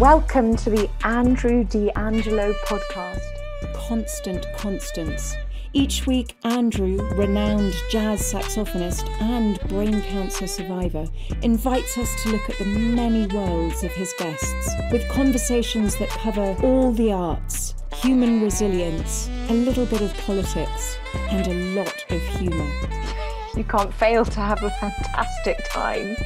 Welcome to the Andrew D'Angelo podcast. Constant Constance. Each week, Andrew, renowned jazz saxophonist and brain cancer survivor, invites us to look at the many worlds of his guests with conversations that cover all the arts, human resilience, a little bit of politics, and a lot of humour. You can't fail to have a fantastic time.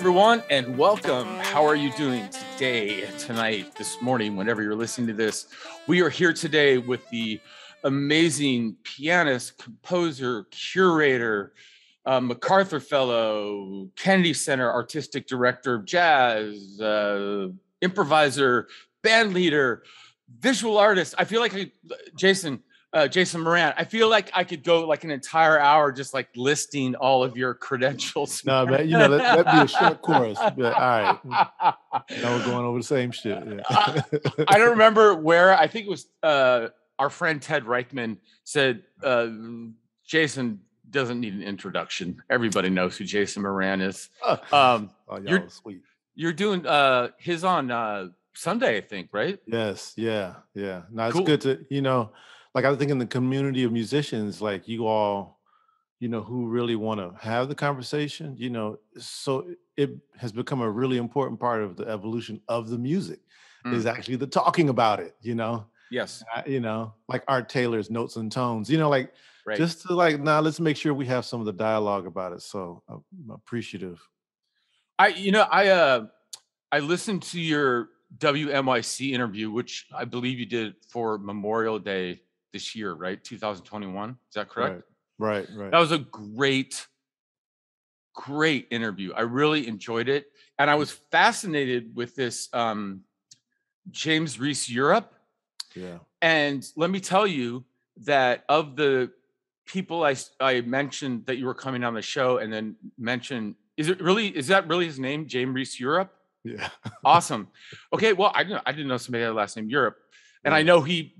Everyone, and welcome. How are you doing today, tonight, this morning, whenever you're listening to this? We are here today with the amazing pianist, composer, curator, uh, MacArthur Fellow, Kennedy Center Artistic Director of Jazz, uh, improviser, band leader, visual artist. I feel like I, Jason, uh, Jason Moran. I feel like I could go like an entire hour just like listing all of your credentials. No, man, you know that, would be a short chorus. But, all right, now we're going over the same shit. Yeah. uh, I don't remember where. I think it was uh, our friend Ted Reichman said uh, Jason doesn't need an introduction. Everybody knows who Jason Moran is. Um, oh, you're sweet. You're doing uh, his on uh, Sunday, I think, right? Yes. Yeah. Yeah. Now it's cool. good to you know like I think in the community of musicians, like you all, you know, who really want to have the conversation, you know, so it has become a really important part of the evolution of the music mm. is actually the talking about it, you know. Yes. Uh, you know, like Art Taylor's notes and tones, you know, like right. just to like now nah, let's make sure we have some of the dialogue about it. So I'm appreciative. I you know, I uh I listened to your WNYC interview, which I believe you did for Memorial Day this year, right? 2021. Is that correct? Right, right. right. That was a great, great interview. I really enjoyed it. And I was fascinated with this um, James Reese Europe. Yeah. And let me tell you that of the people I, I mentioned that you were coming on the show and then mentioned, is it really, is that really his name, James Reese Europe? Yeah. awesome. Okay. Well, I didn't, I didn't know somebody had a last name Europe. And yeah. I know he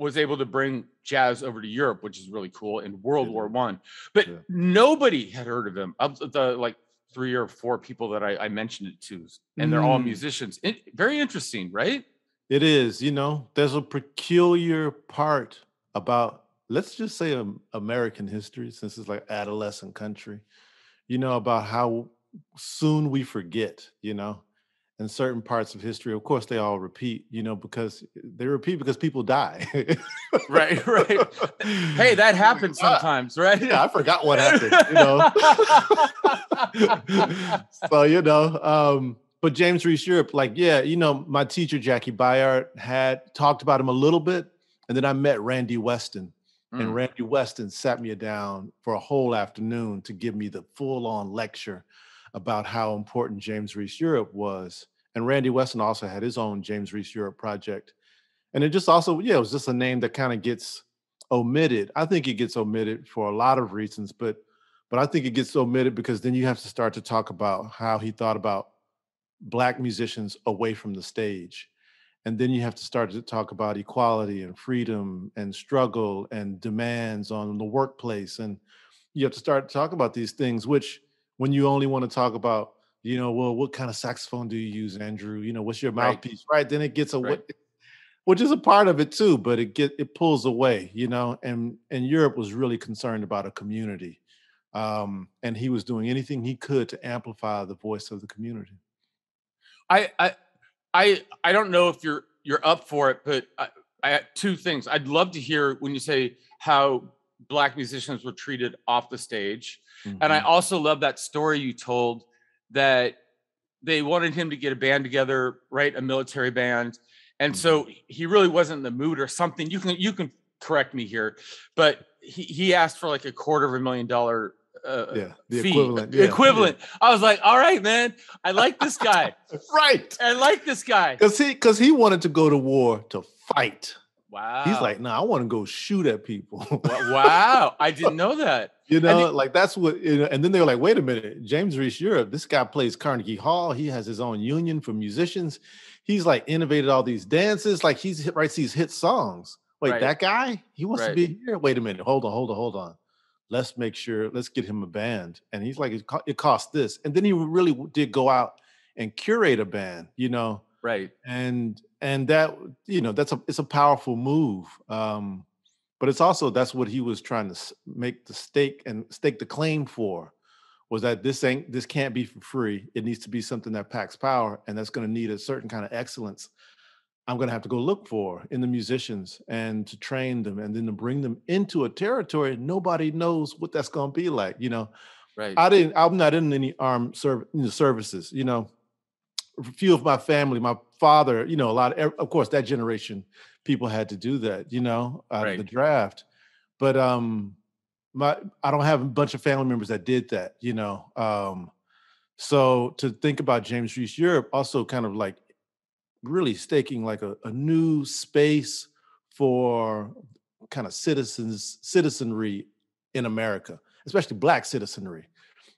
was able to bring jazz over to Europe, which is really cool in World yeah. War One. But yeah. nobody had heard of him. Of the like three or four people that I, I mentioned it to, and they're all mm. musicians. It, very interesting, right? It is. You know, there's a peculiar part about let's just say um, American history, since it's like adolescent country. You know about how soon we forget. You know, in certain parts of history. Of course, they all repeat, you know, because they repeat because people die. right, right. Hey, that happens sometimes, right? Yeah, I forgot what happened, you know. so, you know, um, but James Reese Europe, like, yeah, you know, my teacher, Jaki Byard, had talked about him a little bit. And then I met Randy Weston. Mm. And Randy Weston sat me down for a whole afternoon to give me the full on lecture about how important James Reese Europe was. And Randy Weston also had his own James Reese Europe project. And it just also, yeah, it was just a name that kind of gets omitted. I think it gets omitted for a lot of reasons, but but I think it gets omitted because then you have to start to talk about how he thought about black musicians away from the stage. And then you have to start to talk about equality and freedom and struggle and demands on the workplace. And you have to start to talk about these things, which when you only want to talk about you know, well, what kind of saxophone do you use, Andrew? You know, what's your mouthpiece? Right. right? Then it gets a right. which is a part of it too, but it get it pulls away, you know. And and Europe was really concerned about a community. Um, and he was doing anything he could to amplify the voice of the community. I I I I don't know if you're you're up for it, but I, I two things. I'd love to hear when you say how black musicians were treated off the stage. Mm-hmm. And I mm-hmm. also love that story you told that they wanted him to get a band together, right? A military band. And so mm-hmm. he really wasn't in the mood or something. You can you can correct me here, but he, he asked for like a quarter of a million dollar uh, yeah, the fee, equivalent. Yeah, equivalent. Yeah. I was like, all right, man, I like this guy. right. I like this guy. Cause he cause he wanted to go to war to fight. Wow. He's like, no, nah, I want to go shoot at people. wow. I didn't know that. You know, like that's what, you know, and then they were like, wait a minute, James Reese Europe, this guy plays Carnegie Hall. He has his own union for musicians. He's like innovated all these dances. Like he's writes these hit songs. Wait, right. that guy? He wants right. to be here. Wait a minute. Hold on, hold on, hold on. let's make sure let's get him a band and he's like it, co- it costs this and then he really did go out and curate a band you know right. And and that you know that's a it's a powerful move um but it's also that's what he was trying to make the stake and stake the claim for was that this ain't this can't be for free. It needs to be something that packs power and that's going to need a certain kind of excellence i'm going to have to go look for in the musicians and to train them and then to bring them into a territory nobody knows what that's going to be like you know? Right. I didn't i'm not in any armed serv- services you know a few of my family my father you know a lot of of course that generation people had to do that you know out Right. of the draft but um my i don't have a bunch of family members that did that you know um so to think about james reese europe also kind of like really staking like a, a new space for kind of citizens citizenry in america especially black citizenry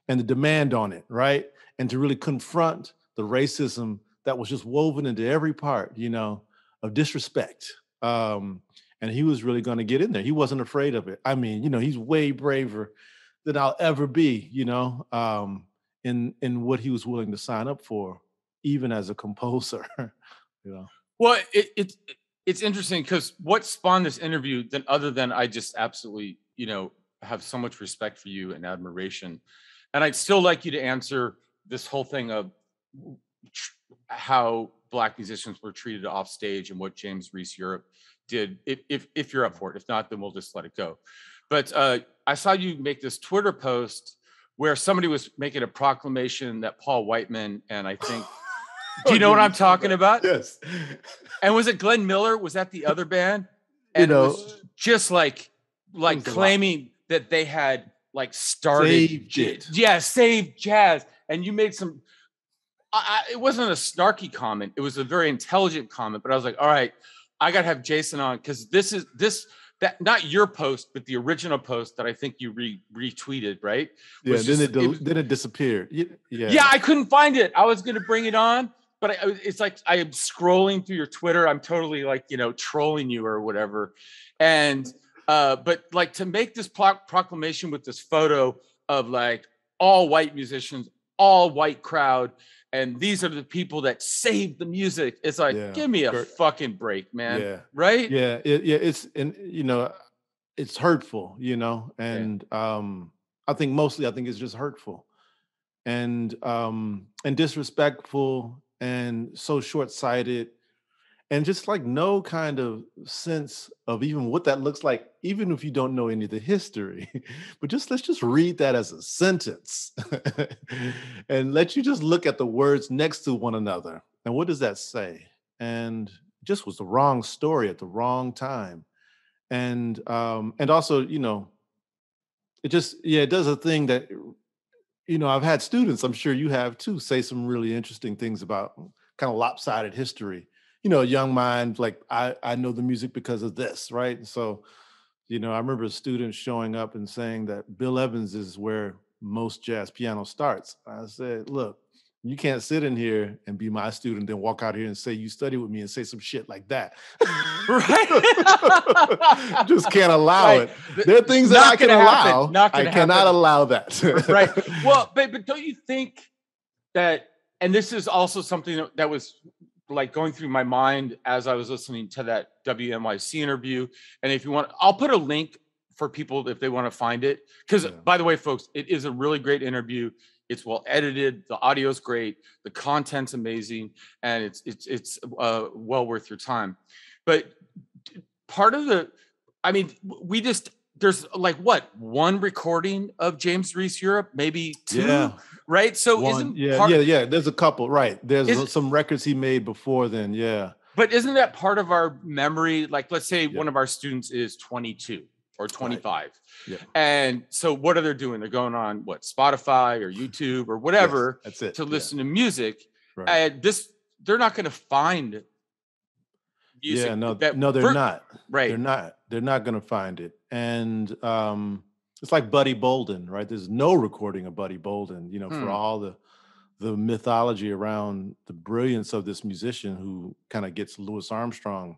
and the demand on it right and to really confront the racism that was just woven into every part you know of disrespect um and he was really going to get in there. He wasn't afraid of it. I mean you know he's way braver than i'll ever be you know um in in what he was willing to sign up for even as a composer you know? Well, it, it it's interesting because what spawned this interview, then other than I just absolutely, you know, have so much respect for you and admiration, and I'd still like you to answer this whole thing of how black musicians were treated off stage and what James Reese Europe did. If if if you're up for it, if not, then we'll just let it go. But uh, I saw you make this Twitter post where somebody was making a proclamation that Paul Whiteman and I think. Do you know what I'm talking about? yes And was it Glenn Miller? Was that the other band? You And it know, was just like like was a lot. claiming that they had like started Saved it. Yeah, saved jazz. And you made some I, it wasn't a snarky comment. It was a very intelligent comment, but I was like, all right, I gotta have Jason on because this is this that not your post, but the original post that I think you re, retweeted, right? yeah then just- it, del- it was- then it disappeared yeah Yeah, I couldn't find it. I was going to bring it on, but I- it's like I am scrolling through your Twitter. I'm totally like you know trolling you or whatever, and uh, but like to make this pro- proclamation with this photo of like all white musicians, all white crowd, and these are the people that saved the music. It's like Yeah, give me a ver- fucking break, man. yeah Right? yeah it, yeah it's and you know it's hurtful you know and um i think mostly i think it's just hurtful and um and disrespectful and so short-sighted and just like no kind of sense of even what that looks like even if you don't know any of the history but just let's just read that as a sentence and let you just look at the words next to one another and what does that say? And just was the wrong story at the wrong time and um and also you know it just yeah it does a thing that you know i've had students i'm sure you have too say some really interesting things about kind of lopsided history you know a young mind like i i know the music because of this right And so you know i remember students showing up and saying that bill evans is where most jazz piano starts i said look you can't sit in here and be my student then walk out here and say you study with me and say some shit like that Right. just can't allow Right. it there are things that I can allow. I cannot happen. allow that. right. Well, but but don't you think that? And this is also something that was like going through my mind as I was listening to that WNYC interview. And if you want, I'll put a link for people if they want to find it. Because Yeah. by the way, folks, it is a really great interview. It's well edited. The audio is great. The content's amazing, and it's it's it's uh, well worth your time. But part of the, I mean, we just there's like what one recording of James Reese Europe, maybe two, Yeah. right? So One- isn't yeah, part, yeah, yeah. There's a couple, right? There's Is- some records he made before then. Yeah, but isn't that part of our memory? Like, let's say Yeah. one of our students is 22 or 25, Yeah. and so what are they doing? They're going on what Spotify or YouTube or whatever Yes, that's it. to yeah, listen to music. right. And this, they're not going to find music. yeah, no, that- no, they're not. Right. They're not. They're not going to find it. And um, it's like Buddy Bolden, right? There's no recording of Buddy Bolden. You know, Hmm. for all the the mythology around the brilliance of this musician who kind of gets Louis Armstrong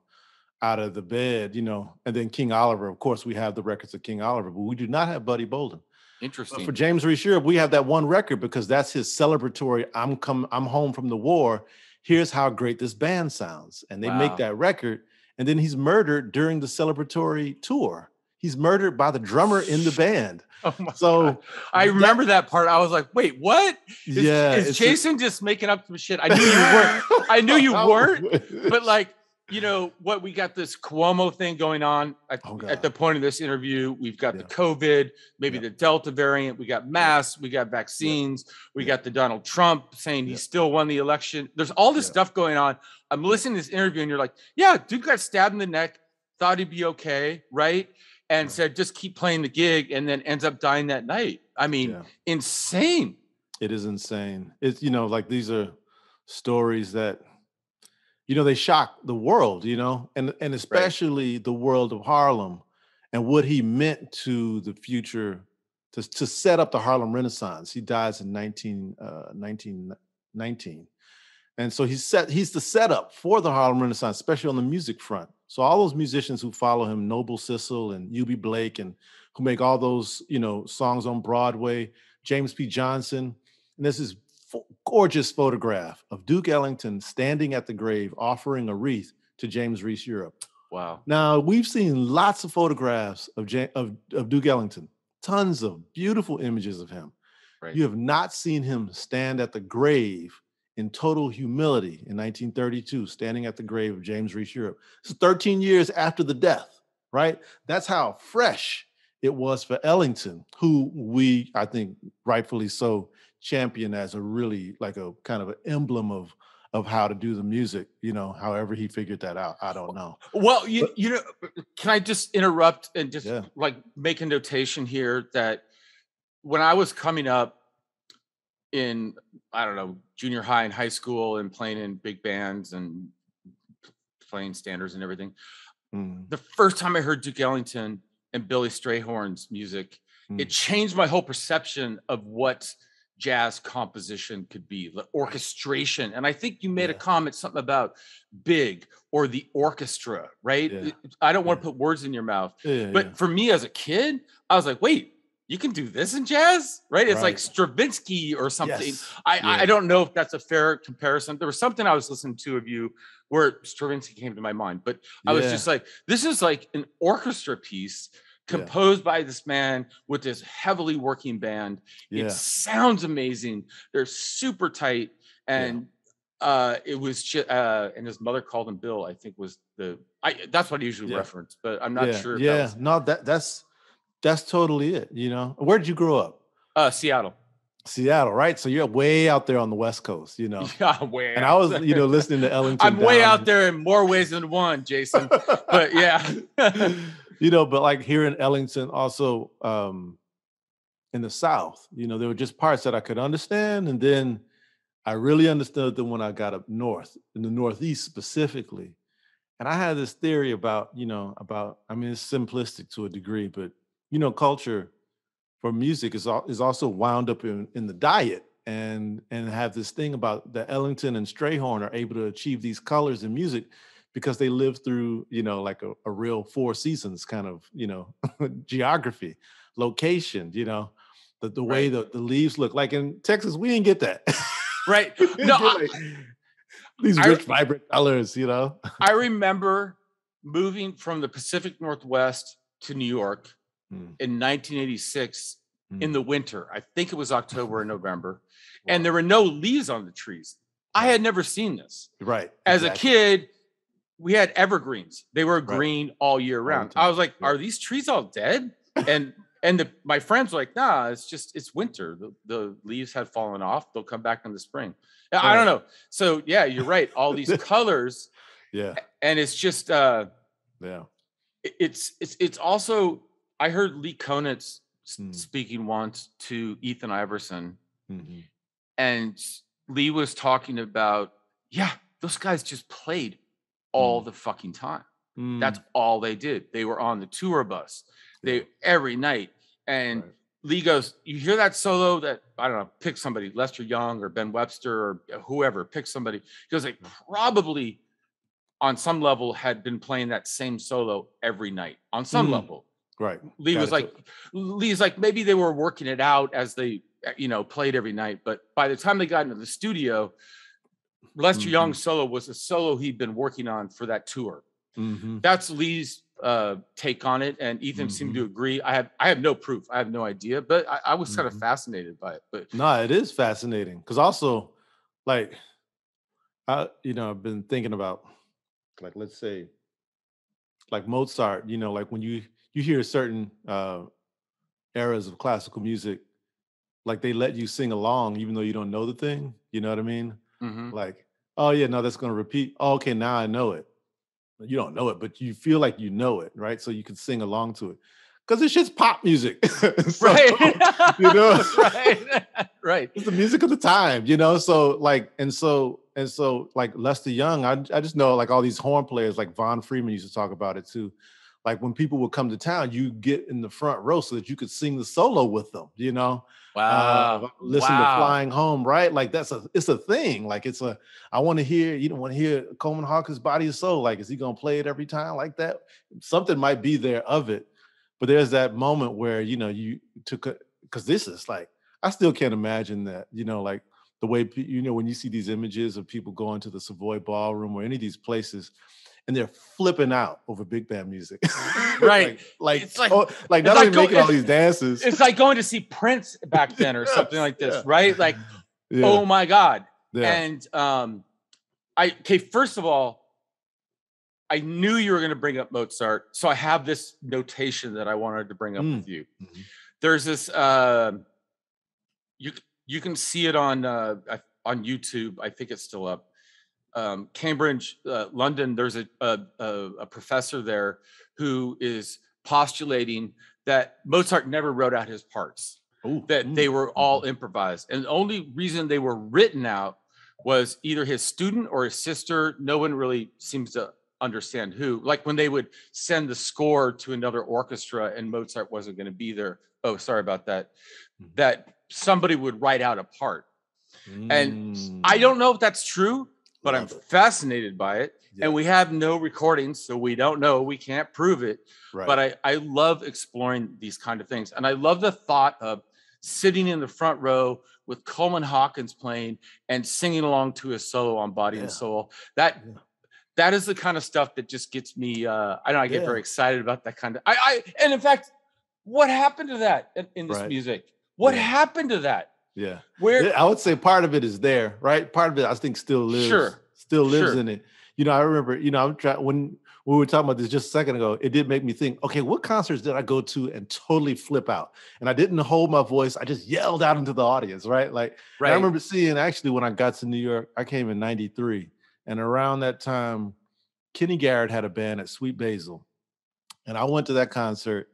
out of the bed, you know. And then King Oliver, of course, we have the records of King Oliver, but we do not have Buddy Bolden. But Interesting. for James Reese Europe, we have that one record because that's his celebratory. I'm come, I'm home from the war. Here's how great this band sounds, and they Wow. make that record. And then he's murdered during the celebratory tour. He's murdered by the drummer in the band. Oh my So God. I remember that part. I was like, wait, what? Is, yeah, is it's a- Jason just making up some shit? I knew you weren't. I knew you weren't, but like you know what? We got this cuomo thing going on at, Oh, at the point of this interview. We've got the covid maybe Yeah. the delta variant. We got masks. We got vaccines. We got the donald trump saying he still won the election. There's all this Yeah. stuff going on. I'm listening to this interview and you're like yeah dude got stabbed in the neck. Thought he'd be okay right and Right. said just keep playing the gig and then ends up dying that night i mean Yeah. insane It is insane. It's you know, like these are stories that you know they shock the world, you know, and and especially the world of Harlem and what he meant to the future to, to set up the Harlem Renaissance. He dies in 19, uh, 1919. And so he's set, he's the setup for the Harlem Renaissance, especially on the music front. So all those musicians who follow him, Noble Sissle and Eubie Blake, and who make all those, you know, songs on Broadway, James P. Johnson. And this pho- gorgeous photograph of Duke Ellington standing at the grave offering a wreath to James Reese Europe. wow Now, we've seen lots of photographs of, of, of Duke Ellington, tons of beautiful images of him. right You have not seen him stand at the grave in total humility in 1932, standing at the grave of James Reese Europe. Is 13 years after the death, right? That's how fresh it was for Ellington, who we, I think, rightfully so, champion as a really like a kind of an emblem of of how to do the music. You know, however he figured that out, I don't know. Well, you you know, can I just interrupt and just Yeah. like make a notation here that when I was coming up in I don't know junior high and high school and playing in big bands and playing standards and everything, Mm, the first time I heard Duke Ellington and Billy Strayhorn's music, it Mm. changed my whole perception of what jazz composition could be, the orchestration. And I think you made a comment something about big or the orchestra, right? Yeah. I don't want Yeah. to put words in your mouth, yeah, but yeah. for me as a kid, I was like, wait, you can do this in jazz, right? It's like Stravinsky or something. Yes. I, Yeah. I don't know if that's a fair comparison. There was something I was listening to of you where Stravinsky came to my mind, but I was just like, this is like an orchestra piece Yeah. composed by this man with this heavily working band. yeah. It sounds amazing. They're super tight. And uh it was just uh and his mother called him Bill, I think was the I that's what I usually Yeah. reference, but I'm not yeah, sure Yeah, that was no, that that's that's totally it. You know, where did you grow up? uh Seattle. Seattle, right? So you're way out there on the West Coast, you know. Yeah, way And I was, you know, listening to Ellington. I'm way out there in more ways than one, Jason. But yeah. you know, but like here in Ellington, also um in the South, you know, there were just parts that I could understand, and then I really understood them when I got up north, in the Northeast specifically. And I had this theory about, you know, about I mean, it's simplistic to a degree, but you know, culture for music is is also wound up in in the diet and and have this thing about the Ellington and Strayhorn are able to achieve these colors in music because they live through you know like a, a real four seasons kind of you know geography location you know the, the way Right. the, the leaves look like in texas we didn't get that Right. No, get, I- like, these I- rich vibrant colors you know I remember moving from the Pacific Northwest to New York Mm, in 1986 in mm, the winter. I think it was October and November. wow. And there were no leaves on the trees. I had never seen this. right As exactly. a kid, we had evergreens. They were Right. green all year round. I was like, yeah. are these trees all dead? And and the, my friends were like, nah, it's just it's winter. The, the leaves had fallen off. They'll come back in the spring. I- I don't know. So yeah, you're right. All these colors, yeah and it's just uh yeah it's it's it's also I heard Lee Konitz Mm. speaking once to Ethan Iverson, mhm, and Lee was talking about, yeah, those guys just played all the fucking time. That's mm, all they did. They were on the tour bus. They yeah, every night. And right. Lee goes, You hear that solo that I don't know, pick somebody, Lester Young or Ben Webster or whoever, pick somebody. He goes, like, probably on some level had been playing that same solo every night on some Mm. level. Right. Lee Got was like, Lee's like, maybe they were working it out as they, uh, you know, played every night. But by the time they got into the studio, Lester Mm-hmm. Young's solo was a solo he'd been working on for that tour. Mhm. That's Lee's uh, take on it, and Ethan seemed Mm-hmm. to agree. I have, I have no proof. I have no idea, but I, I was kind of Mhm. fascinated by it. But No, it is fascinating because also, like, I you know I've been thinking about, like, let's say, like Mozart. You know, like when you you hear certain uh, eras of classical music, like they let you sing along even though you don't know the thing. You know what I mean? mhm. Like, oh yeah, no, that's gonna repeat. Oh, okay, now I know it. You don't know it, but you feel like you know it, right? So you can sing along to it because it's just pop music, So, right, you know? right, right. it's the music of the time, you know. So like, and so and so like Lester Young, I I just know like all these horn players, like Von Freeman used to talk about it too. Like when people would come to town, you get in the front row so that you could sing the solo with them, you know. Wow, Uh, listen wow. to Flying Home, right? Like that's a it's a thing. Like it's a I want to hear, you don't want to hear Coleman Hawkins' body and soul. Like, is he gonna play it every time like that? Something might be there of it, but there's that moment where you know you took a because this is like I still can't imagine that, you know, like the way you know when you see these images of people going to the Savoy Ballroom or any of these places, and they're flipping out over big band music, Right. like, like, It's like- oh, like not like only go- making all these dances. It's like going to see Prince back then, or something like this, Yeah. right? Like, yeah, oh my God. yeah. And um, I okay. First of all, I knew you were going to bring up Mozart, so I have this notation that I wanted to bring up Mm. with you. Mhm. There's this. Uh, you you can see it on uh, on YouTube. I think it's still up. Um, Cambridge, uh, London. There's a, a a professor there who is postulating that Mozart never wrote out his parts Ooh, that mm, they were all mhm. improvised. And the only reason they were written out was either his student or his sister. No one really seems to understand who. Like when they would send the score to another orchestra and Mozart wasn't going to be there. Oh, sorry about that. Mhm. That somebody would write out a part. And Mm, I don't know if that's true, but I'm fascinated by it. Yeah, And we have no recordings, so we don't know. We can't prove it right. but I, I love exploring these kind of things. And I love the thought of sitting in the front row with Coleman Hawkins playing and singing along to his solo on Body and Soul. That Yeah. that is the kind of stuff that just gets me uh I don't know, I get Yeah. very excited about that kind of I, I and in fact, what happened to that in, in this Right. music? What Yeah. happened to that? Yeah. Where I would say part of it is there, right? Part of it, I think, still lives. Sure, still lives sure. in it. You know, I remember. You know, I'm trying when we were talking about this just a second ago. It did make me think. Okay, what concerts did I go to and totally flip out? And I didn't hold my voice. I just yelled out into the audience, right? Like right. I remember seeing actually when I got to New York. I came in '93, and around that time, Kenny Garrett had a band at Sweet Basil, and I went to that concert.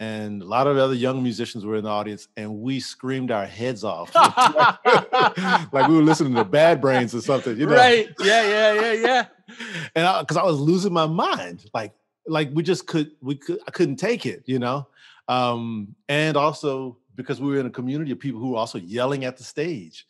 And a lot of other young musicians were in the audience, and we screamed our heads off. like we were listening to Bad Brains or something, you know. Right. Yeah, yeah, yeah, yeah. And because I, was losing my mind, like like we just could we could I couldn't take it, you know. Um, and also because we were in a community of people who were also yelling at the stage,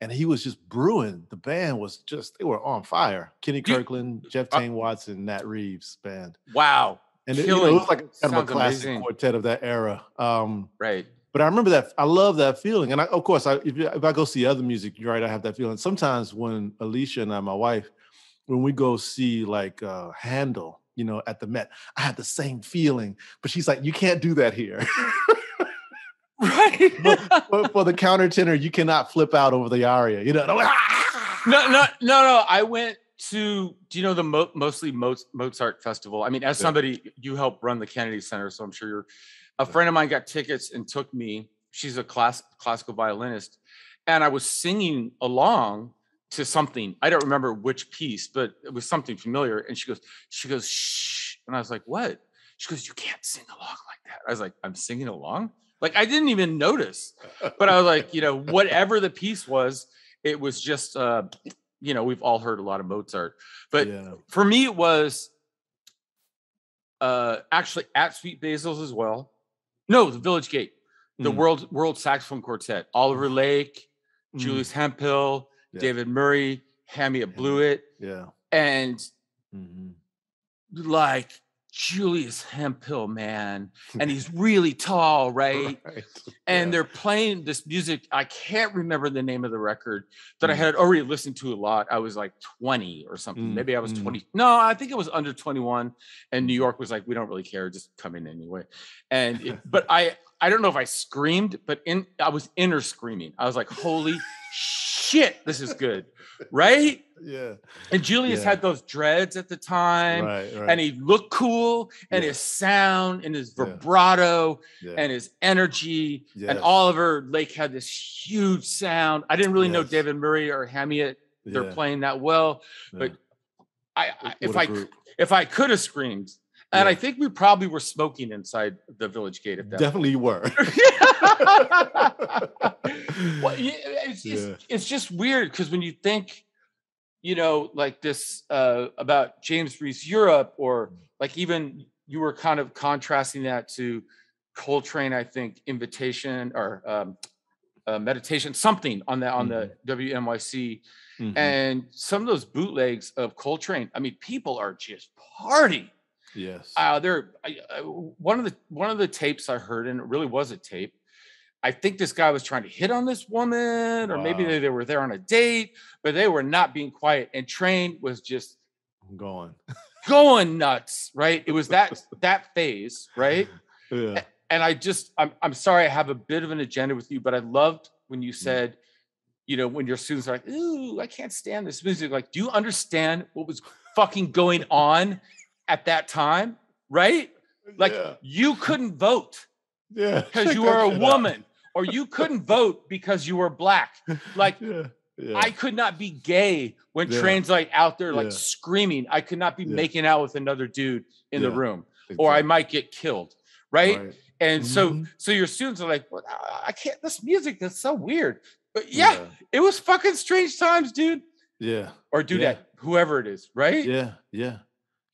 and he was just brewing. The band was just they were on fire. Kenny Kirkland, Jeff uh, Tain Watson, Nat Reeves band, Wow. And it, you know, it was like a, kind of a classic amazing. quartet of that era. Um, Right. but I remember that I love that feeling, and I, of course, I, if, if I go see other music, you're right, I have that feeling. Sometimes when Alicia and I, my wife, when we go see like uh, Handel, you know, at the Met, I have the same feeling. But she's like, you can't do that here. Right. for, for the countertenor, you cannot flip out over the aria. You know, like, "Ah!" no, no, no, no. I went to. Do you know the Mo- mostly Mo- Mozart festival? I mean, as somebody you help run the Kennedy Center, so I'm sure you're. A friend of mine got tickets and took me. She's a class classical violinist, and I was singing along to something. I don't remember which piece, but it was something familiar. And she goes, she goes, shh, and I was like, what? She goes, you can't sing along like that. I was like, I'm singing along. Like I didn't even notice but I was like, you know, whatever the piece was, it was just, uh, you know, we've all heard a lot of Mozart, but yeah, for me, it was uh, actually at Sweet Basil's as well. No, the Village Gate, the Mm. World World Saxophone Quartet, Oliver Lake, Mm. Julius Hemphill, Yeah. David Murray, Hamiet Bluiett, yeah, and Mhm. like Julius Hemphill, man, and he's really tall, right? Right. and Yeah. they're playing this music. I can't remember the name of the record that I Mm. had already listened to a lot. I was like 20 or something. Mm, Maybe I was mm. 20. No, I think it was under 21. And New York was like, we don't really care, just come in anyway. And it, but I I don't know if I screamed, but in I was inner screaming. I was like, holy shit, this is good. Right? yeah. And Julius Yeah. had those dreads at the time. Right. Right. And he looked cool, and Yeah. his sound and his vibrato yeah. and his energy. And Oliver Lake had this huge sound. I didn't really know David Murray or Hamiet. They're playing that well. but. I, I if I group. if I could have screamed, and Yeah. I think we probably were smoking inside the Village Gate at that. definitely you were. well, it's, Yeah. it's, it's just weird because when you think, you know, like this uh, about James Reese Europe, or like even you were kind of contrasting that to Coltrane, I think, invitation or um, uh, meditation, something on that on the WNYC, Mhm. and some of those bootlegs of Coltrane. I mean, people are just partying. Yes. Uh, there, I, I, one of the one of the tapes I heard, and it really was a tape. I think this guy was trying to hit on this woman, or maybe they, they were there on a date, but they were not being quiet. And Train was just I'm going. going nuts, right? It was that that phase, right? Yeah. And I just, I'm, I'm sorry, I have a bit of an agenda with you, but I loved when Mm. you said, you know, when your students are like, "Ooh, I can't stand this music." Like, do you understand what was fucking going on at that time, right? Like, yeah. you couldn't vote yeah. because you were a woman, or you couldn't vote because you were black. Like, yeah. Yeah. I could not be gay when Yeah. Train's like out there like Yeah. screaming. I could not be making out with another dude in the room, or I might get killed, right? Right. And so, Mhm. so your students are like, well, I- can't. This music is so weird. But yeah, it was fucking strange times, dude. Yeah. Or do that, whoever it is, right? Yeah. Yeah.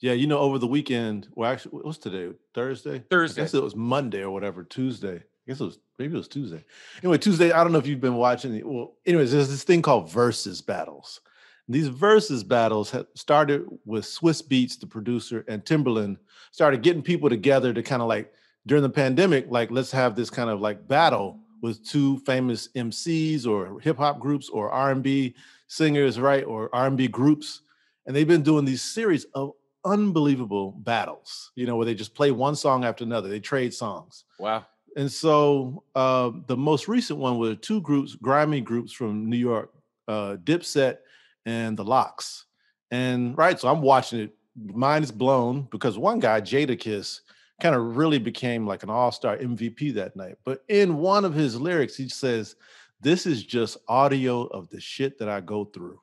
Yeah. You know, over the weekend, well, actually, what's today? Thursday? Thursday. I guess it was Monday or whatever, Tuesday. I guess it was maybe it was Tuesday. Anyway, Tuesday, I don't know if you've been watching it. Well, anyways, there's this thing called versus battles. These versus battles had started with Swizz Beatz, the producer, and Timberland started getting people together to kind of like during the pandemic, like let's have this kind of like battle with two famous MCs or hip hop groups or R&B singers, right? Or R&B groups. And they've been doing these series of unbelievable battles, you know, where they just play one song after another. They trade songs. Wow. And so uh, the most recent one were two groups, grimy groups from New York, uh, Dipset and the LOX. And right, so I'm watching it. Mine is blown because one guy, Jadakiss, kind of really became like an all-star MVP that night. But in one of his lyrics, he says, "This is just audio of the shit that I go through."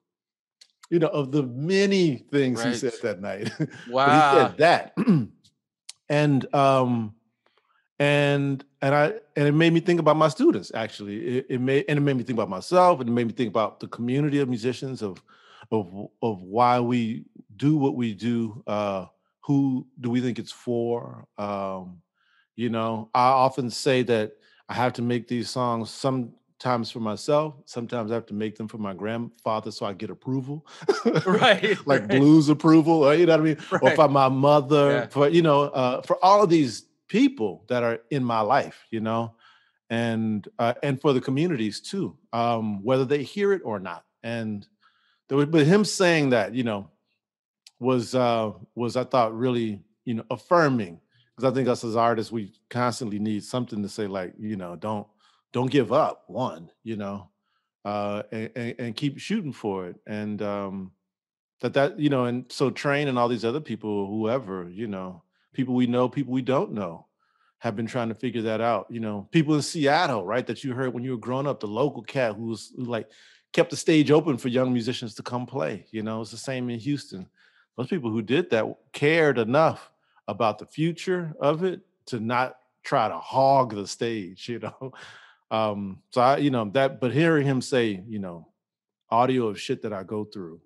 You know, of the many things he said that night. but he said that. and um and and I and it made me think about my students actually. It, it made and it made me think about myself and it made me think about the community of musicians of of of why we do what we do. Uh who do we think it's for? Um, you know, I often say that I have to make these songs sometimes for myself, sometimes I have to make them for my grandfather so I get approval. Right, like right. blues approval, or you know what I mean? Or Right. for my mother, Yeah. for you know, uh, for all of these people that are in my life, you know, and uh, and for the communities too, um, whether they hear it or not. And there was, but him saying that, you know, was uh, was I thought really, you know, affirming because I think us as artists, we constantly need something to say, like, you know, don't don't give up. One, you know, uh, and, and, keep shooting for it, and um, that that you know, and so train and all these other people, whoever, you know, people we know, people we don't know, have been trying to figure that out. You know, people in Seattle, right, that you heard when you were growing up, the local cat who was who like kept the stage open for young musicians to come play. You know, it's the same in Houston. Those people who did that cared enough about the future of it to not try to hog the stage, you know. Um, so I, you know, that, but hearing him say, you know, audio of shit that I go through,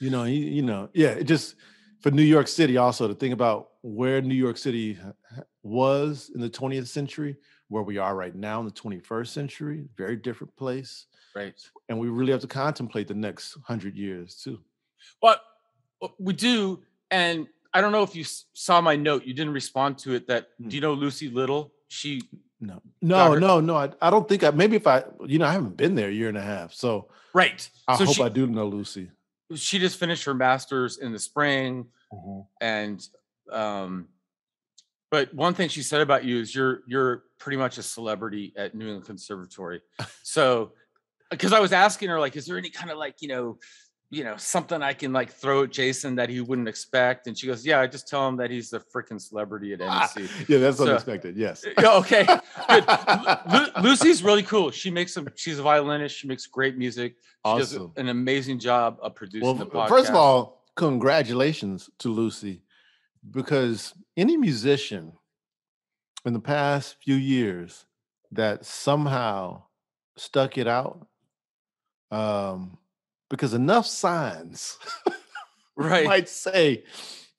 you know, he, you know, yeah, it just for New York City also to think about where New York City was in the 20th century, where we are right now in the 21st century, very different place. Right. And we really have to contemplate the next hundred years too. But Uh, We do, and I don't know if you saw my note. You didn't respond to it. That Hmm. do you know Lucy Little? She No, no, her- no, no. I, I don't think I. Maybe if I, you know, I haven't been there a year and a half, so right. I so hope she I do know Lucy. she just finished her master's in the spring, and um, but one thing she said about you is you're you're pretty much a celebrity at New England Conservatory. so, because I was asking her like, is there any kind of like you know, you know something I can like throw at Jason that he wouldn't expect? And she goes, yeah, I just tell him that he's the freaking celebrity at Ah, Yeah, that's So- unexpected. Yes. Okay, good. Lu- Lu- Lucy's really cool. She makes some. She's a violinist. She makes great music. She does Awesome. an amazing job of producing Well, the podcast. first of all, congratulations to Lucy, because any musician in the past few years that somehow stuck it out, um, because enough signs right, might say,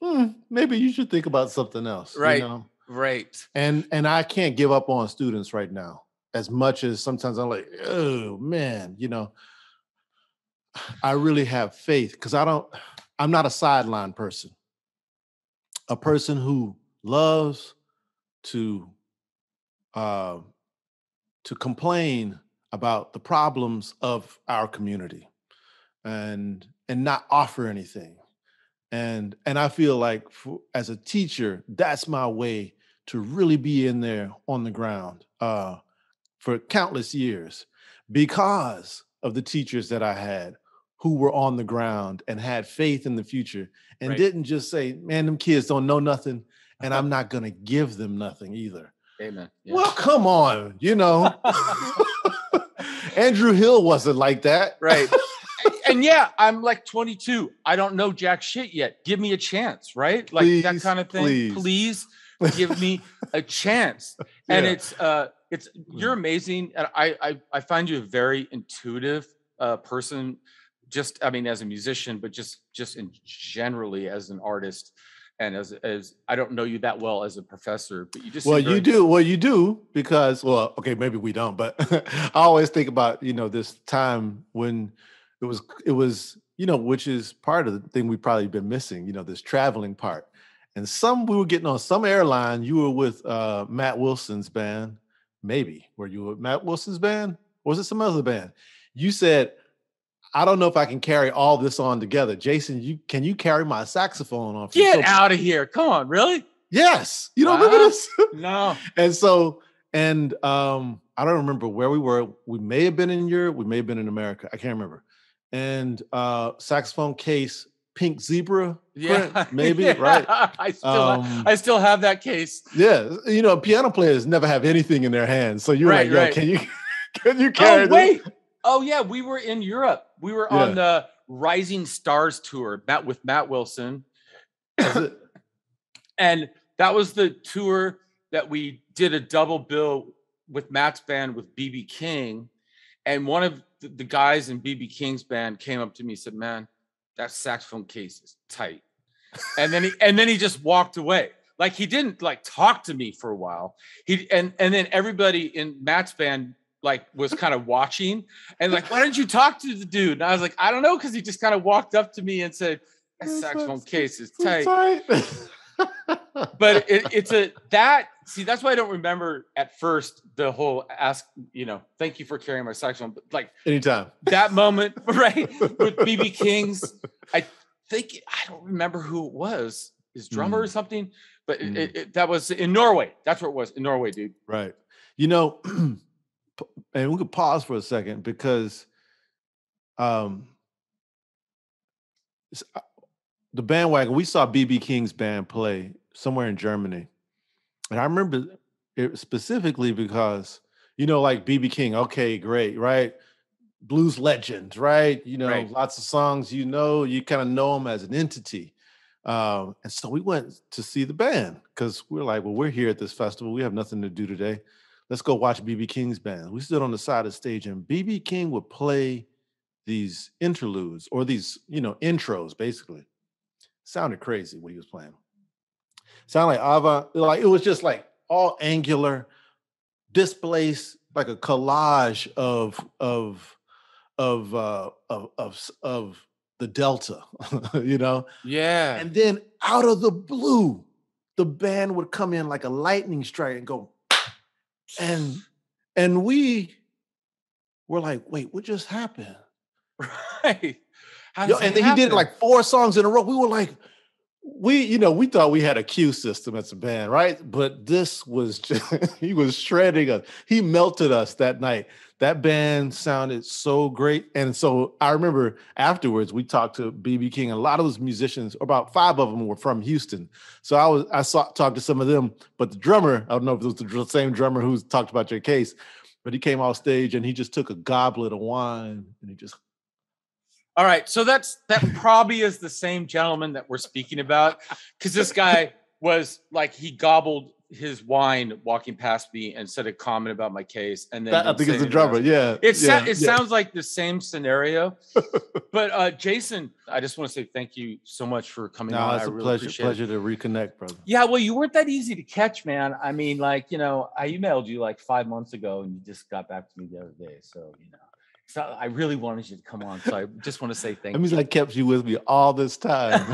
"Hmm, maybe you should think about something else. you Right. know? right. And and I can't give up on students right now. As much as sometimes I'm like, oh man, you know, I really have faith because I don't, I'm not a sideline person. A person who loves to uh, to complain about the problems of our community and and not offer anything. And and I feel like for, as a teacher, that's my way to really be in there on the ground uh, for countless years because of the teachers that I had who were on the ground and had faith in the future and Right. didn't just say, man, them kids don't know nothing and I'm not going to give them nothing either. Amen. Yeah. Well, come on, you know. Andrew Hill wasn't like that. right. And yeah, I'm like 22. I don't know jack shit yet. Give me a chance, right? Like that kind of thing. please. Please, give me a chance. And it's uh it's you're amazing. And I I I find you a very intuitive uh person, just I mean as a musician, but just just in generally as an artist. And as as I don't know you that well as a professor, but you just Well, you do. Well, you do because well, okay, maybe we don't, but I always think about you know this time when it was it was you know which is part of the thing we've probably been missing. You know this traveling part, and some we were getting on some airline. You were with uh, Matt Wilson's band, maybe were you with Matt Wilson's band? Or was it some other band? You said. I don't know if I can carry all this on together. Jason, you can you carry my saxophone on? get So- out of here. Come on, really? Yes. You don't remember Wow. this? No. and so and um i don't remember where we were we may have been in europe we may have been in america i can't remember and uh saxophone case pink zebra print, Yeah. maybe Yeah. right I still Um, I still have that case. yeah you know piano players never have anything in their hands so you're Right, like yo right. can you can you carry Oh this? wait. Oh yeah, we were in Europe. We were Yeah. on the Rising Stars tour, Matt with Matt Wilson, and that was the tour that we did a double bill with Matt's band with BB King, and one of the, guys in BB King's band came up to me and said, "Man, that saxophone case is tight," and then he and then he just walked away. Like he didn't like talk to me for a while. He and and then everybody in Matt's band like was kind of watching and like, why didn't you talk to the dude? And I was like, I don't know, because he just kind of walked up to me and said, "That That saxophone case is tight." but it, it's a that see that's why I don't remember at first the whole ask you know thank you for carrying my saxophone but like anytime that moment right with BB King's I think I don't remember who it was his drummer or something but Mm. it, it- that was in Norway that's where it was in Norway dude Right. You know, and we could pause for a second because um uh, the bandwagon, we saw BB King's band play somewhere in Germany. And I remember it specifically because, you know, like BB King, okay, great, right? Blues legend, right? You know, Right. lots of songs you know, you kind of know him as an entity. Um, and so we went to see the band because we're like, well, we're here at this festival. We have nothing to do today. Let's go watch BB King's band. We stood on the side of the stage, and BB King would play these interludes or these, you know, intros, basically. Sounded crazy what he was playing. Sounded like avant, like it was just like all angular, displaced, like a collage of of of uh of of of the Delta, you know? Yeah. And then out of the blue, the band would come in like a lightning strike and go, and and we were like, wait, what just happened? Right. Yo, and then he did happen? like four songs in a row. We were like, we, you know, we thought we had a cue system as a band, right? But this was just, he was shredding us. He melted us that night. That band sounded so great. And so I remember afterwards we talked to BB King. A lot of those musicians, about five of them were from Houston. So I was I saw talked to some of them, but the drummer, I don't know if it was the same drummer who's talked about your case, but he came off stage and he just took a goblet of wine and he just All right, so that's that probably is the same gentleman that we're speaking about, because this guy was like he gobbled his wine walking past me and said a comment about my case, and then That- I think it's the drummer. Yeah. It, sa- yeah, it yeah. sounds like the same scenario, but uh, Jason, I just want to say thank you so much for coming No, on. it's I a really pleasure, appreciate it. pleasure to reconnect, brother. Yeah, well, you weren't that easy to catch, man. I mean, like, you know, I emailed you like five months ago and you just got back to me the other day. So, you know, so I really wanted you to come on. So I just want to say thank That means you. I kept you with me all this time.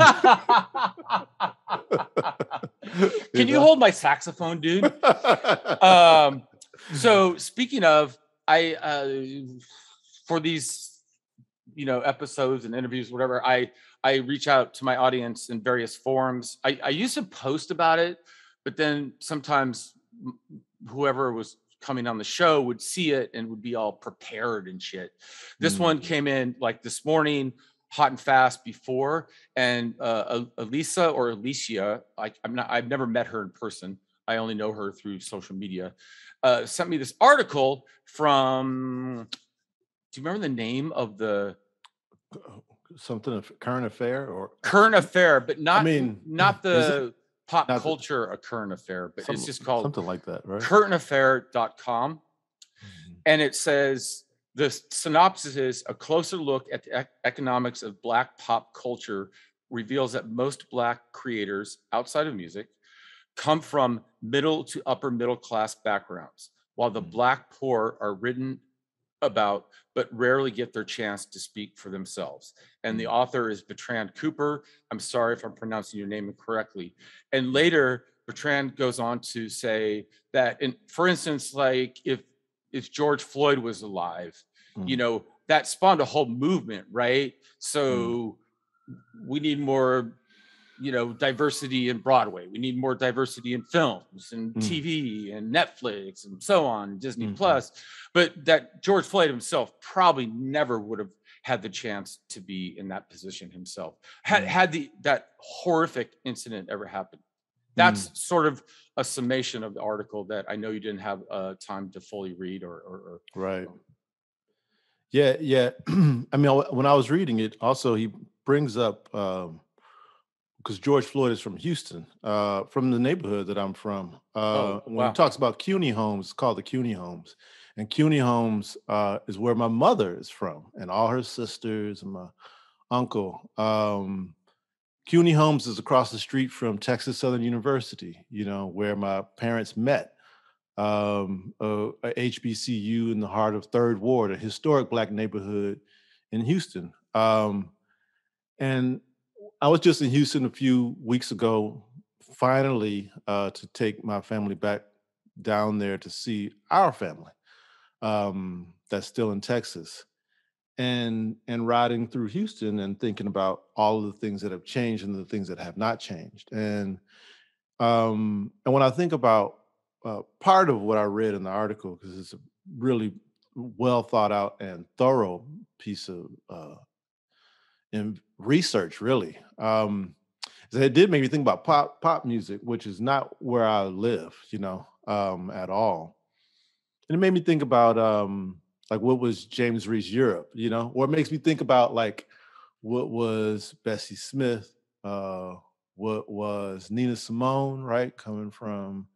Can you hold my saxophone, dude? Um, so speaking of, I uh, for these, you know, episodes and interviews, whatever, I I reach out to my audience in various forums. I, I used to post about it, but then sometimes whoever was coming on the show would see it and would be all prepared and shit. This one Mm. came in like this morning, hot and fast before, and uh, Elisa or Alicia, I, I'm not, I've never met her in person. I only know her through social media. Uh, sent me this article from. Do you remember the name of the Something of current affair or current affair? But not, I mean, not the pop Not the- culture a current affair, but it's just called something like that, right? currentaffair.com. Mhm. and it says the synopsis is a closer look at the ec- economics of black pop culture reveals that most black creators outside of music come from middle to upper middle class backgrounds while the Mm. black poor are written about but rarely get their chance to speak for themselves and the Mm. author is Bertrand Cooper i'm sorry if i'm pronouncing your name incorrectly and later Bertrand goes on to say that in for instance like if if George Floyd was alive, you Mm. know, that spawned a whole movement, right? So we need more, you know, diversity in Broadway. We need more diversity in films and Mm. TV and Netflix and so on, Disney Mhm. Plus. But that George Floyd himself probably never would have had the chance to be in that position himself. Had Mm. had the that horrific incident ever happened. That's sort of a summation of the article that I know you didn't have uh, time to fully read or, or, or Right. Yeah, yeah. I mean, when I was reading it, also he brings up um because George Floyd is from Houston, uh, from the neighborhood that I'm from. Uh, Oh, when he talks about Cuney homes, it's called the Cuney homes, and Cuney homes uh, is where my mother is from, and all her sisters and my uncle. Um, Cuney homes is across the street from Texas Southern University. You know where my parents met um, a, a HBCU in the heart of Third Ward, a historic black neighborhood in Houston. Um, and I was just in Houston a few weeks ago, finally, uh, to take my family back down there to see our family um, that's still in Texas. And and riding through Houston and thinking about all of the things that have changed and the things that have not changed. And um, and when I think about uh, part of what I read in the article, because it's a really well thought out and thorough piece of uh, in research, really. Um, it did make me think about pop pop music, which is not where I live, you know, um, at all. And it made me think about um, like what was James Reese Europe, you know, or it makes me think about like what was Bessie Smith, uh, what was Nina Simone, right, coming from,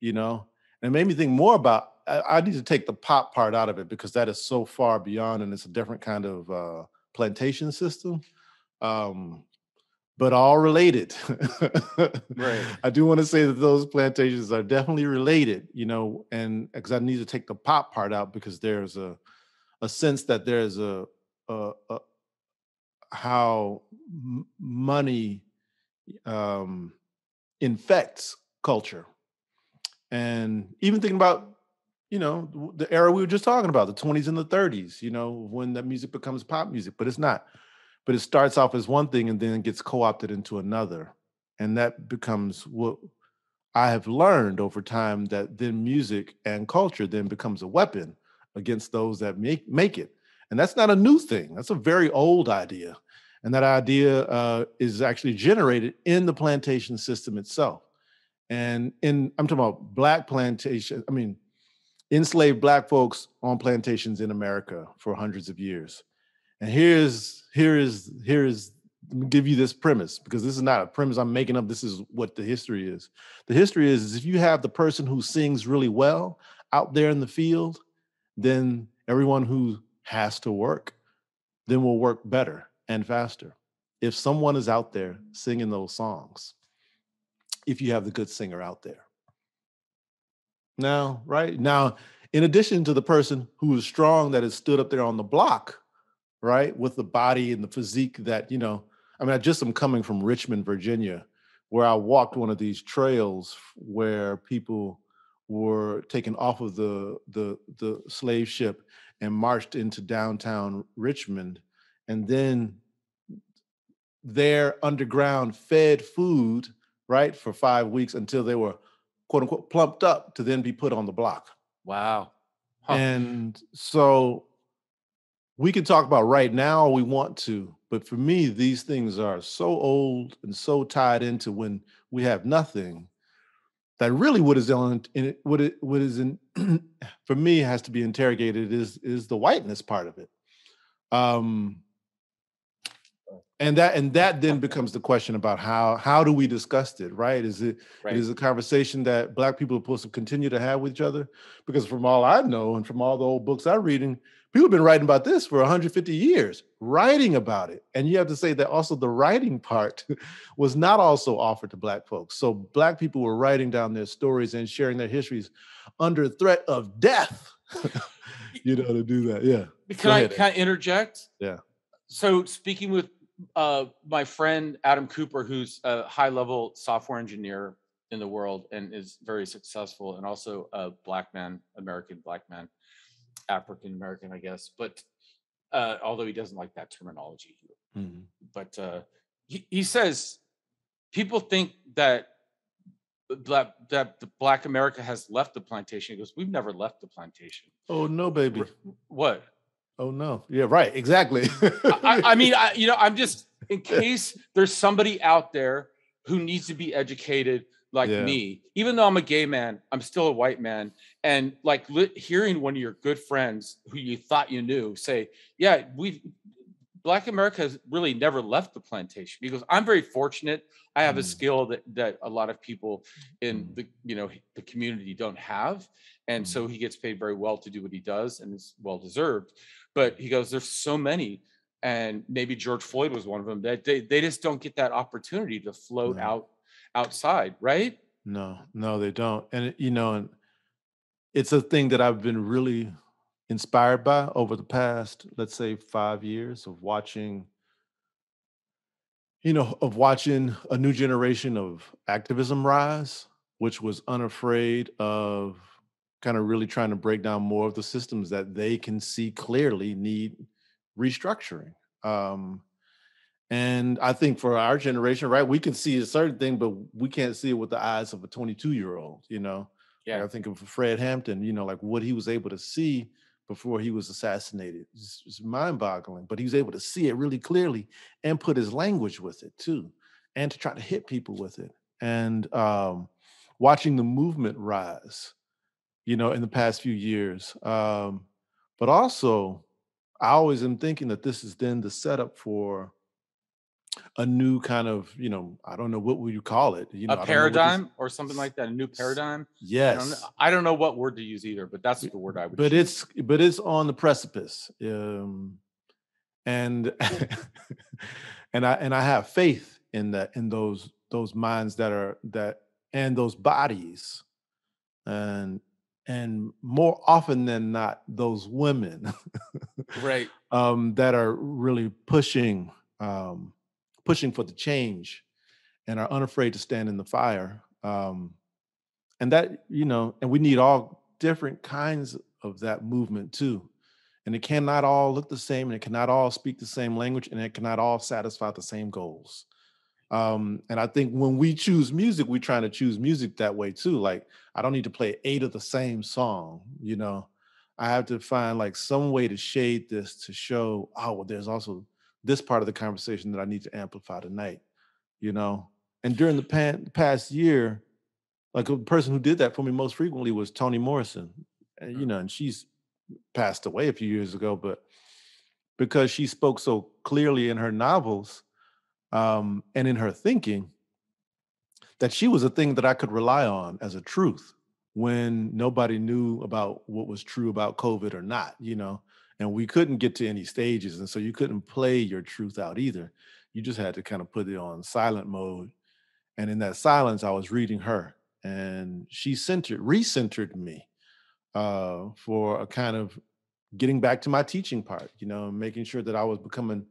you know, and it made me think more about. I, I need to take the pop part out of it because that is so far beyond, and it's a different kind of uh, plantation system, um, but all related. Right. I do want to say that those plantations are definitely related, you know, and because I need to take the pop part out because there's a a sense that there's a, a, a how m- money um, infects culture, and even thinking about you know the era we were just talking about, the 20s and the 30s. You know when that music becomes pop music, but it's not. But it starts off as one thing and then gets co-opted into another, and that becomes what I have learned over time that then music and culture then becomes a weapon against those that make make it. And that's not a new thing. That's a very old idea. And that idea uh, is actually generated in the plantation system itself. And in I'm talking about black plantation, I mean, enslaved black folks on plantations in America for hundreds of years. And here's here is here is give you this premise because this is not a premise I'm making up. This is what the history is. The history is, is if you have the person who sings really well out there in the field, then everyone who has to work then will work better and faster. If someone is out there singing those songs, if you have the good singer out there. Now, right now, in addition to the person who is strong that has stood up there on the block, right, with the body and the physique that, you know, I mean, I just am coming from Richmond, Virginia, where I walked one of these trails where people were taken off of the the the slave ship and marched into downtown Richmond, and then there underground fed food right for five weeks until they were quote unquote plumped up to then be put on the block. Wow. Huh. And so we can talk about right now we want to, but for me, these things are so old and so tied into when we have nothing that really what is in, in what it what is in for me has to be interrogated is is the whiteness part of it. Um and that and that then becomes the question about how how do we discuss it right is it right. is a conversation that black people are supposed to continue to have with each other because from all i know and from all the old books i'm reading people have been writing about this for 150 years, writing about it. And you have to say that also the writing part was not also offered to Black folks. So Black people were writing down their stories and sharing their histories under threat of death, you know, to do that. Yeah. Can I, can I interject? Yeah. So speaking with uh, my friend Adam Cooper, who's a high level software engineer in the world and is very successful and also a black man, American black man. African American, I guess, but uh, although he doesn't like that terminology. Mm-hmm. But uh, he, he says people think that that that the Black America has left the plantation. He goes, "We've never left the plantation." Oh no, baby. What? Oh no. Yeah, right. Exactly. I, I, mean, I, you know, I'm just in case there's somebody out there who needs to be educated like yeah. me, even though I'm a gay man, I'm still a white man. And like li- hearing one of your good friends who you thought you knew say, Yeah, we Black America has really never left the plantation because I'm very fortunate. I have mm. a skill that that a lot of people in mm. the you know the community don't have, and mm. so he gets paid very well to do what he does, and it's well deserved. But he goes, there's so many, and maybe George Floyd was one of them that they they just don't get that opportunity to float out outside, right? No, no, they don't. And you know, and it's a thing that I've been really inspired by over the past, let's say, five years of watching, you know, of watching a new generation of activism rise, which was unafraid of kind of really trying to break down more of the systems that they can see clearly need restructuring. Um, and I think for our generation, right, we can see a certain thing, but we can't see it with the eyes of a 22 year old, you know? Yeah. Like I think of Fred Hampton, you know, like what he was able to see before he was assassinated. It's, it's mind boggling, but he was able to see it really clearly and put his language with it too, and to try to hit people with it. And um, watching the movement rise, you know, in the past few years. Um, but also, I always am thinking that this is then the setup for a new kind of you know i don't know what would you call it? You know a paradigm or something like that a new paradigm? Yes I don't, I don't, know what word to use either but that's the word i would but choose. it's but it's on the precipice um and and i and i have faith in that in those those minds that are that and those bodies and and more often than not those women right. um that are really pushing um, pushing for the change and are unafraid to stand in the fire. Um, and that, you know, and we need all different kinds of that movement too. And it cannot all look the same, and it cannot all speak the same language, and it cannot all satisfy the same goals. Um, and I think when we choose music, we're trying to choose music that way too. Like, I don't need to play eight of the same song, you know. I have to find like some way to shade this to show, oh, well, there's also this part of the conversation that I need to amplify tonight, you know. And during the pan- past year, like a person who did that for me most frequently was Toni Morrison, and, you know, and she's passed away a few years ago, but because she spoke so clearly in her novels um, and in her thinking, that she was a thing that I could rely on as a truth when nobody knew about what was true about COVID or not, you know, and we couldn't get to any stages. And so you couldn't play your truth out either. You just had to kind of put it on silent mode. And in that silence, I was reading her and she centered, recentered me uh, for a kind of getting back to my teaching part, you know, making sure that I was becoming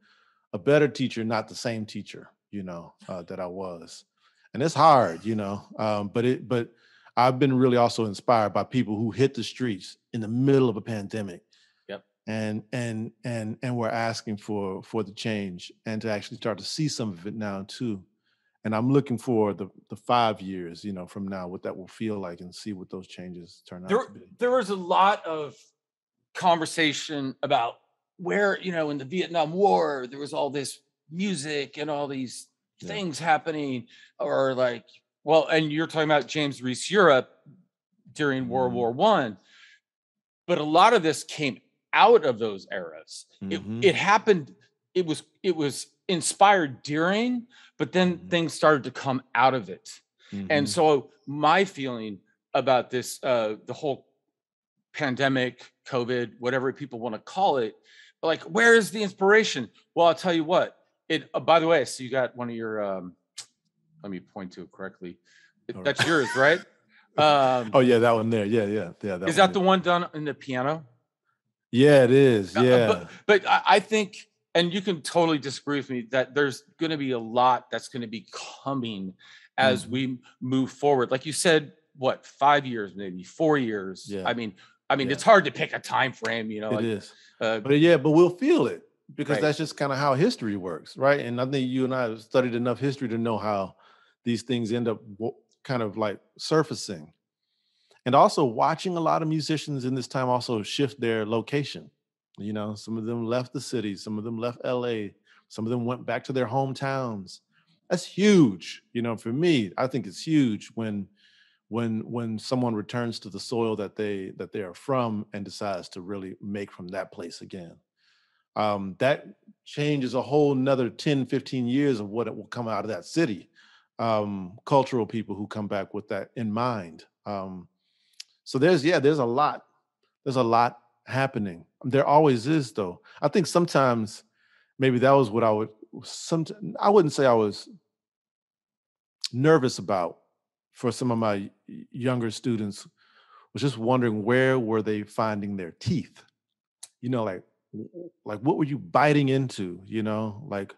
a better teacher, not the same teacher, you know, uh, that I was. And it's hard, you know, um, but it, but I've been really also inspired by people who hit the streets in the middle of a pandemic. And and and and we're asking for for the change and to actually start to see some of it now too. And I'm looking for the the five years, you know, from now, what that will feel like and see what those changes turn there, out to be. There was a lot of conversation about where, you know, in the Vietnam War, there was all this music and all these Yeah. things happening, or like well, and you're talking about James Reese Europe during World Mhm. War One, but a lot of this came out of those eras. Mhm. It it happened. It was it was inspired during, but then Mhm. things started to come out of it. And Mhm. so my feeling about this, uh, the whole pandemic, COVID, whatever people want to call it, like where is the inspiration? Well, I'll tell you what. It. Uh, by the way, so you got one of your. Um, let me point to it correctly. It- All right. That's yours, right? Um, oh yeah, that one there. Yeah, yeah, yeah. is that the one done in the piano? Yeah, it is. Uh, Yeah. But, but I, think, and you can totally disagree with me, that there's going to be a lot that's going to be coming as Mhm. we move forward. Like you said, what five years, maybe four years? Yeah. I mean, I mean, Yeah. it's hard to pick a time frame. You know, It like, is. uh, But yeah, but we'll feel it because Right. that's just kind of how history works, right? And I think you and I have studied enough history to know how these things end up kind of like surfacing. And also watching a lot of musicians in this time also shift their location. You know, some of them left the city, some of them left LA, some of them went back to their hometowns. That's huge. You know, for me, I think it's huge when when when someone returns to the soil that they that they are from and decides to really make from that place again um, that changes a whole another 10 15 years of what it will come out of that city um, cultural people who come back with that in mind um, so there's yeah there's a lot there's a lot happening. There always is though. I think sometimes maybe that was what i would some i wouldn't say i was nervous about for some of my younger students was just wondering where were they finding their teeth? You know like like what were you biting into you know? Like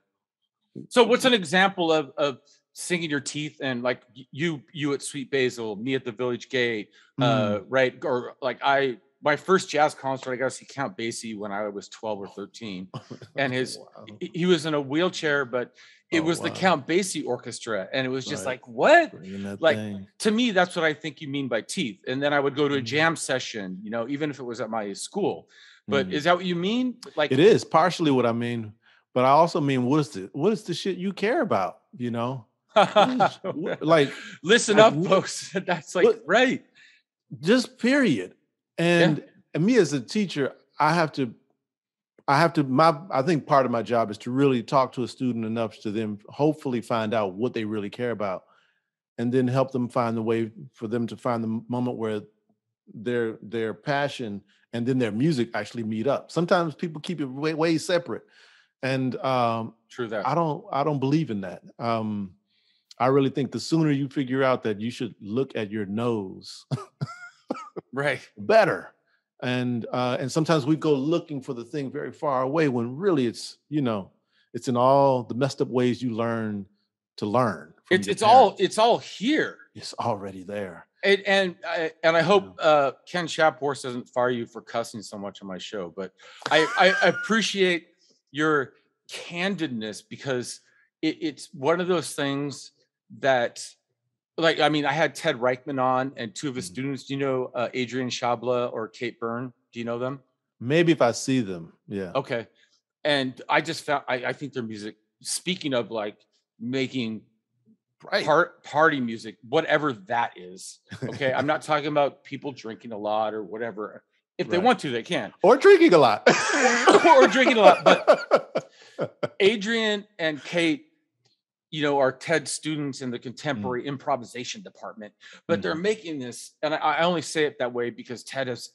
so what's an example of of singing your teeth and like you you at Sweet Basil, me at the Village Gate, uh, mm, right? Or like I my first jazz concert, I got to see Count Basie when I was twelve or thirteen. and his- wow. he- was in a wheelchair, but it Oh, was the. Count Basie Orchestra, and it was just Right. like, what? Like, thing. To me, that's what I think you mean by teeth. And then I would go to a Mhm. jam session, you know, even if it was at my school. But Mhm. is that what you mean? Like, it is partially what i mean but i also mean what is the what is the shit you care about you know What is- what- like listen up, folks. That's like right. just period and and me as a teacher i have to i have to my i think part of my job is to really talk to a student enough to them hopefully find out what they really care about and then help them find the way for them to find the moment where their their passion and then their music actually meet up sometimes people keep it way, way separate and um True that. I don't I don't believe in that. Um I really think the sooner you figure out that you should look at your nose right. better. And uh and sometimes we go looking for the thing very far away when really it's, you know, It's in all the messed up ways you learn to learn. It's it's all it's all here. it's already there. And and I, and I hope uh, Ken Schaphorst doesn't fire you for cussing so much on my show, but I, I appreciate your candidness because it, it's one of those things that, like, I mean, I had Ted Reichman on and two of his Mhm. students. Do you know uh, Adrian Shabla or Kate Byrne? Do you know them? Maybe if I see them, yeah. Okay. And I just found I, I think their music, speaking of like making Right. part party music, whatever that is. Okay. I'm not talking about people drinking a lot or whatever. If they want to, they can. or drinking a lot. Or drinking a lot, but- Adrian and Kate, you know, are Ted students in the contemporary improvisation department, but they're making this, and I, I only say it that way because Ted is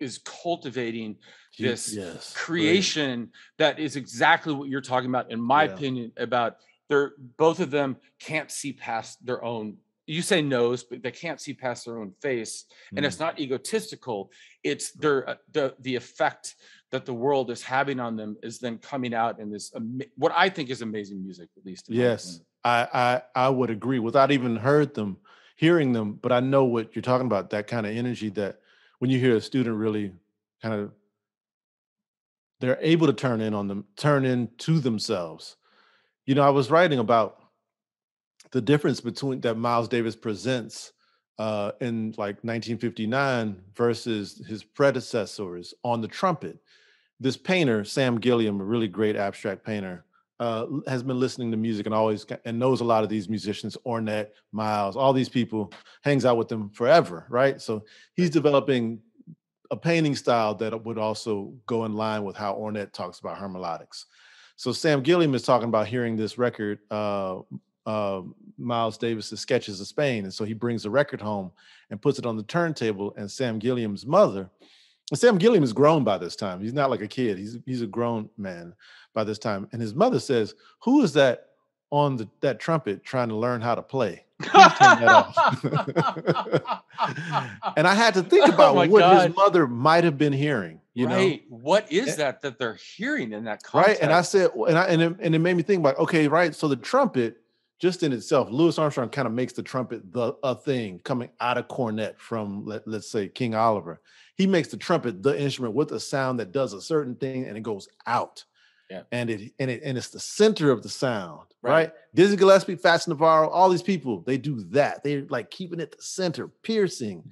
is cultivating this yes, creation that is exactly what you're talking about, in my Yeah. opinion, about they're both of them can't see past their own. You say nose, but they can't see past their own face, and Mm. it's not egotistical. It's their uh, the the effect that the world is having on them is then coming out in this ama- what I think is amazing music, at least. Yes. I, I I would agree without even heard them, hearing them, but I know what you're talking about. That kind of energy that when you hear a student really kind of they're able to turn in on them, turn into themselves. You know, I was writing about the difference between that Miles Davis presents uh, in like 1959 versus his predecessors on the trumpet. This painter, Sam Gilliam, a really great abstract painter, uh, has been listening to music and always and knows a lot of these musicians, Ornette, Miles, all these people, hangs out with them forever, right? So he's developing a painting style that would also go in line with how Ornette talks about harmonics. So Sam Gilliam is talking about hearing this record, uh, uh, Miles Davis's Sketches of Spain, and so he brings the record home and puts it on the turntable. And Sam Gilliam's mother, and Sam Gilliam is grown by this time. He's not like a kid. He's he's a grown man by this time. And his mother says, "Who is that on the that trumpet trying to learn how to play?" Please turn that off." and I had to think Oh about my what God. his mother might have been hearing. You know. What is Eh, that that they're hearing in that context? right? And I said, and I and it, and it made me think about okay, right? So the trumpet, just in itself, Louis Armstrong kind of makes the trumpet the a thing coming out of cornet from let, let's say King Oliver. He makes the trumpet the instrument with a sound that does a certain thing and it goes out. Yeah. And it and it and it's the center of the sound, Right. right? Dizzy Gillespie, Fats Navarro, all these people, they do that. They're like keeping it the center, piercing.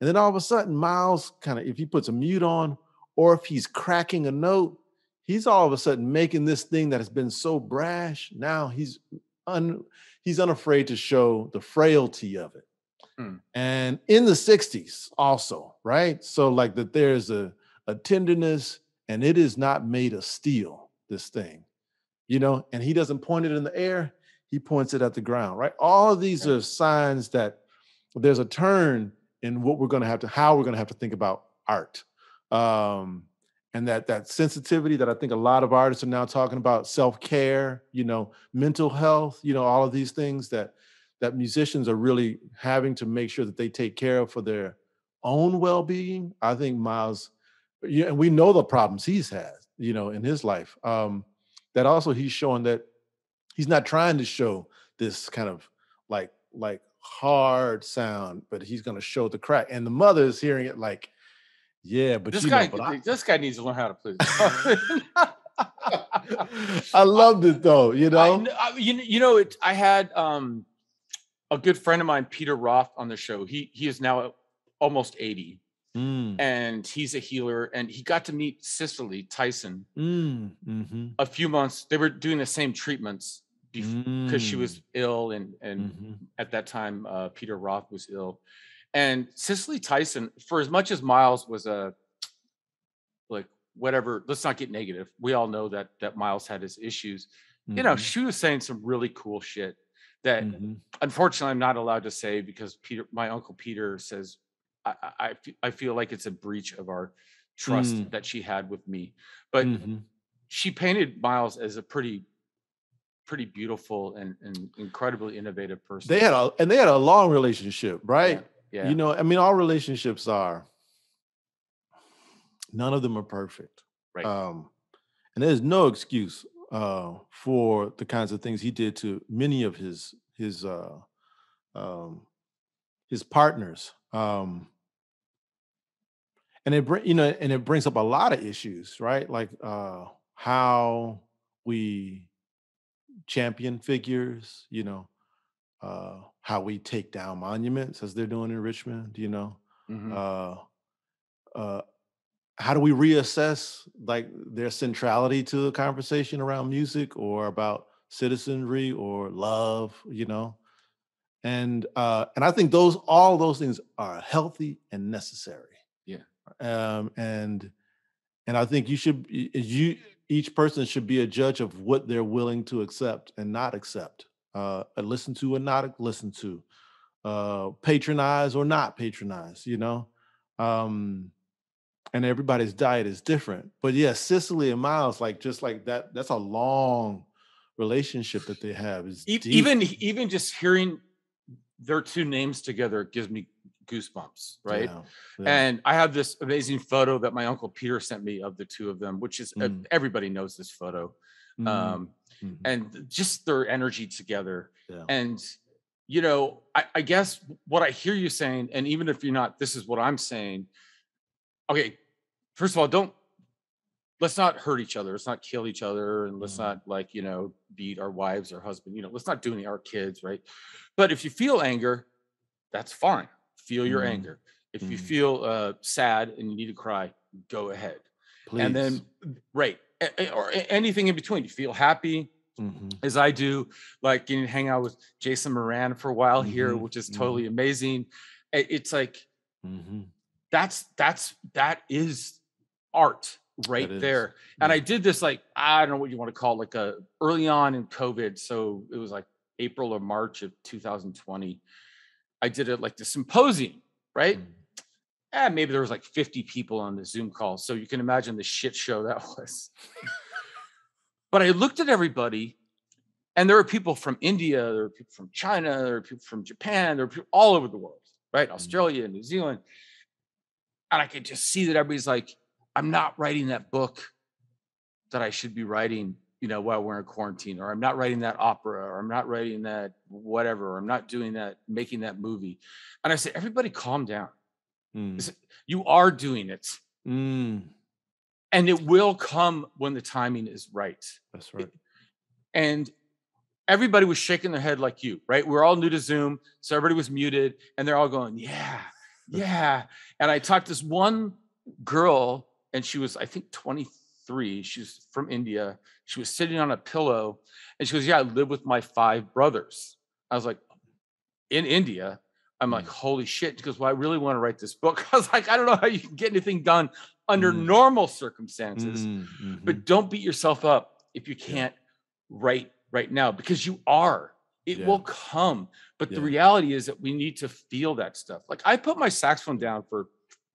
And then all of a sudden, Miles kind of, if he puts a mute on, or if he's cracking a note, he's all of a sudden making this thing that has been so brash. Now he's un, he's unafraid to show the frailty of it. Hmm. And in the 60s, also, right? So, like that there's a, a tenderness, and it is not made of steel, this thing, you know, and he doesn't point it in the air, he points it at the ground, right? All of these are signs that there's a turn in what we're going to have to how we're going to have to think about art um and that that sensitivity that i think a lot of artists are now talking about self-care you know mental health you know all of these things that that musicians are really having to make sure that they take care of for their own well-being i think miles yeah, and we know the problems he's had you know in his life um that also he's showing that he's not trying to show this kind of like like hard sound, but he's gonna show the crack. And the mother is hearing it like, yeah, but this guy, know, but I, this guy needs to learn how to play. I loved it though, you know. kn- I- you, you know, it. I had um, a good friend of mine, Peter Roth, on the show. He he is now almost eighty, Mm, and he's a healer. And he got to meet Cicely Tyson mm, mhm, a few months. They were doing the same treatments because she mm, was ill, and and mhm. at that time uh, Peter Roth was ill, and Cicely Tyson. For as much as Miles was a like whatever, let's not get negative. We all know that that Miles had his issues. You know, Mhm, she was saying some really cool shit that mhm. unfortunately I'm not allowed to say because Peter, my uncle Peter says I I, I feel like it's a breach of our trust Mm. that she had with me. But Mhm. she painted Miles as a pretty pretty beautiful and, and incredibly innovative person. They had a and they had a long relationship, right? Yeah. You know, I mean, all relationships are. None of them are perfect. Right. Um, and there's no excuse uh, for the kinds of things he did to many of his his uh, um, his partners. Um, and it bring you know, and it brings up a lot of issues, right? Like uh, how we champion figures, you know, uh, how we take down monuments as they're doing in Richmond, you know. Mhm. Uh, uh, how do we reassess like their centrality to the conversation around music or about citizenry or love, you know? And uh, and I think those all those things are healthy and necessary. Yeah. Um, and and I think you should you each person should be a judge of what they're willing to accept and not accept, uh, listen to or not listen to, uh, patronize or not patronize. You know, um, and everybody's diet is different. But yeah, Cicely and Miles, like just like that, that's a long relationship that they have. Is deep. even even just hearing their two names together gives me goosebumps, right? Yeah, yeah. And I have this amazing photo that my uncle Peter sent me of the two of them, which is uh, Mm. everybody knows this photo. Mhm, Um, mhm, and just their energy together. yeah. And you know, I, I guess what I hear you saying, and even if you're not, this is what I'm saying. Okay, first of all, don't let's not hurt each other. Let's not kill each other, and let's Mhm. not like you know beat our wives or husband. You know, let's not do any our kids, right? But if you feel anger, that's fine. Feel your Mhm. anger. If you Mhm. feel uh, sad and you need to cry, go ahead. Please. And then, right, or anything in between. You feel happy, Mhm, as I do, like getting to hang out with Jason Moran for a while here, Mhm, which is totally amazing. It's like mhm. that's that's that is art right is, there. And I did this like I don't know what you want to call it, like a early on in COVID. So it was like April or March of 2020. I did it like the symposium, right? Eh, maybe there was like 50 people on the Zoom call. So you can imagine the shit show that was. but I looked at everybody, and there were people from India, there were people from China, there were people from Japan, there were people all over the world, right? Australia, New Zealand. And I could just see that everybody's like, I'm not writing that book that I should be writing, you know, while we're in quarantine, or I'm not writing that opera, or I'm not writing that whatever, or I'm not doing that, making that movie. And I said, everybody calm down. Mm, You are doing it. mm, And it will come when the timing is right. That's right. and everybody was shaking their head like you, right? We're all new to Zoom, so everybody was muted, and they're all going, "Yeah, yeah." And I talked to this one girl, and she was, I think, 23. She's from India. She was sitting on a pillow, and she goes, "Yeah, I live with my five brothers." I was like, "In India." I'm like, "Holy shit!" Goes, "Well, I really want to write this book." I was like, "I don't know how you can get anything done under Mm. normal circumstances." Mm, mhm. but don't beat yourself up if you can't write right now because you are it Yeah. will come but the reality is that we need to feel that stuff like i put my saxophone down for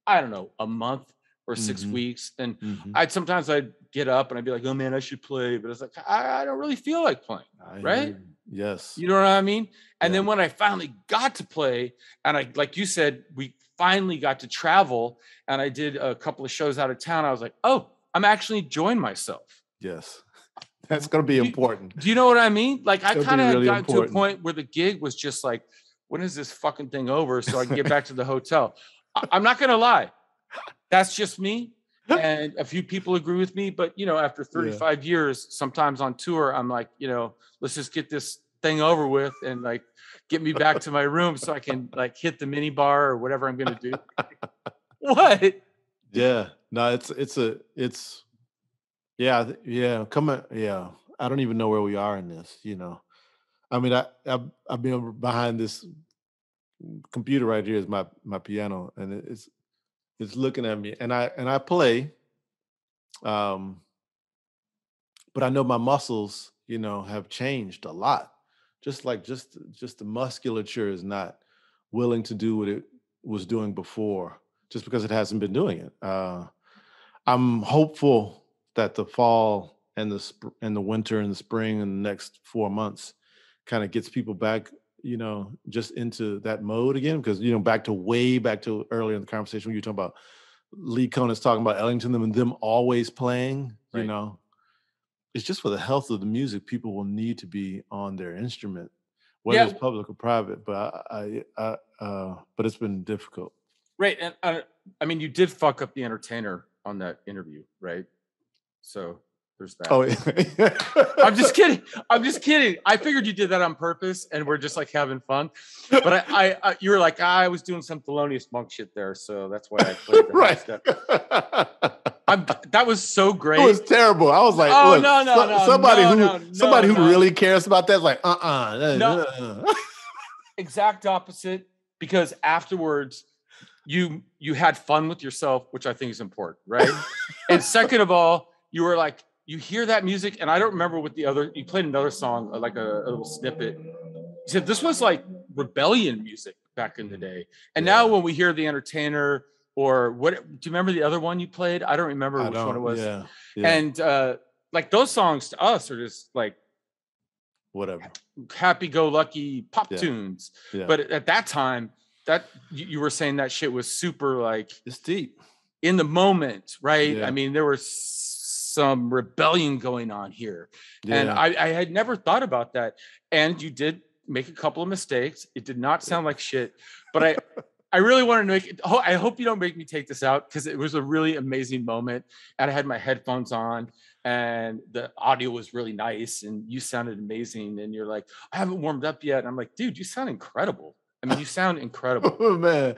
i don't know a month or 6 Mhm. weeks and Mhm. i'd sometimes i'd get up and i'd be like oh man i should play but it's like i, I don't really feel like playing I right? You. Yes. you know what i mean and Yeah. then when i finally got to play and i like you said we finally got to travel and i did a couple of shows out of town i was like oh i'm actually enjoying myself Yes. That's going to be important. Do you know what I mean? Like I kind of really got to a point where the gig was just like, when is this fucking thing over so I can get back to the hotel? I- I'm not gonna lie, that's just me. And a few people agree with me, but you know, after 35 years, sometimes on tour, I'm like, you know, let's just get this thing over with and like get me back to my room so I can like hit the mini bar or whatever I'm gonna do. what? Yeah. No, it's it's a it's yeah, yeah, coming yeah. I don't even know where we are in this, you know. I mean, I I've, I've been behind this computer right here is my my piano and it's it's looking at me and I and I play um but I know my muscles, you know, have changed a lot. Just like just just the musculature is not willing to do what it was doing before just because it hasn't been doing it. Uh, I'm hopeful that the fall and the sp- and the winter and the spring and the next four months kind of gets people back, you know, just into that mode again. Because you know, back to way back to earlier in the conversation when you were talking about Lee Conan's talking about Ellington and them always playing, you know. it's just for the health of the music. People will need to be on their instrument, whether Yeah. it's public or private. But I, I, I uh, but it's been difficult. Right. And uh, I mean, you did fuck up the entertainer on that interview, right? So there's that. Oh, yeah. I'm just kidding. I'm just kidding. I figured you did that on purpose, and we're just like having fun. But I, I, I you were like, "Ah, I was doing some Thelonious Monk shit there, so that's why I played the right. step. I'm, that was so great. It was terrible. I was like, Oh, look, no, no, so- no, somebody no, who no, somebody no, who no. really cares about that is like, uh, uh No. exact opposite because afterwards you you had fun with yourself which i think is important right and second of all you were like you hear that music and i don't remember what the other you played another song uh, like a, a little snippet. You said this was like rebellion music back in the day. And now when we hear the entertainer or what do you remember the other one you played? I don't remember I which one it was. Yeah, yeah, and uh like those songs to us are just like whatever. happy-go-lucky pop Yeah. tunes. Yeah, but at that time that you were saying that shit was super like it's deep. in the moment right? Yeah. i mean there was some rebellion going on here and I, I had never thought about that and you did make a couple of mistakes. It did not sound like shit but i i really wanted to make it i hope you don't make me take this out because it was a really amazing moment and i had my headphones on and the audio was really nice and you sounded amazing and you're like i haven't warmed up yet and i'm like dude you sound incredible i mean you sound incredible Oh man,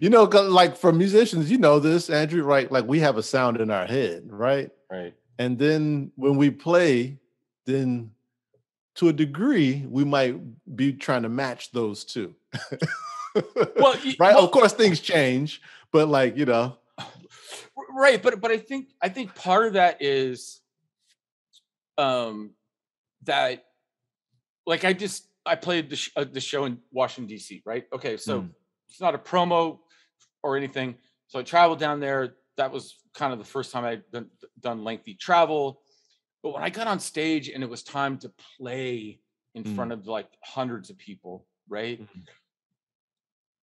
you know, like for musicians, you know this, Andrew, right? Like we have a sound in our head, right? right And then when we play, then to a degree, we might be trying to match those two. well y- right? well, of course, things change, but like you know, right but but i think i think part of that is um that like i just i played the, sh- uh, the show in washington dc right? Okay so Mm. it's not a promo or anything. So i traveled down there. That was kind of the first time i'd done, done lengthy travel. But when i got on stage and it was time to play in Mm. front of like hundreds of people right? Mhm.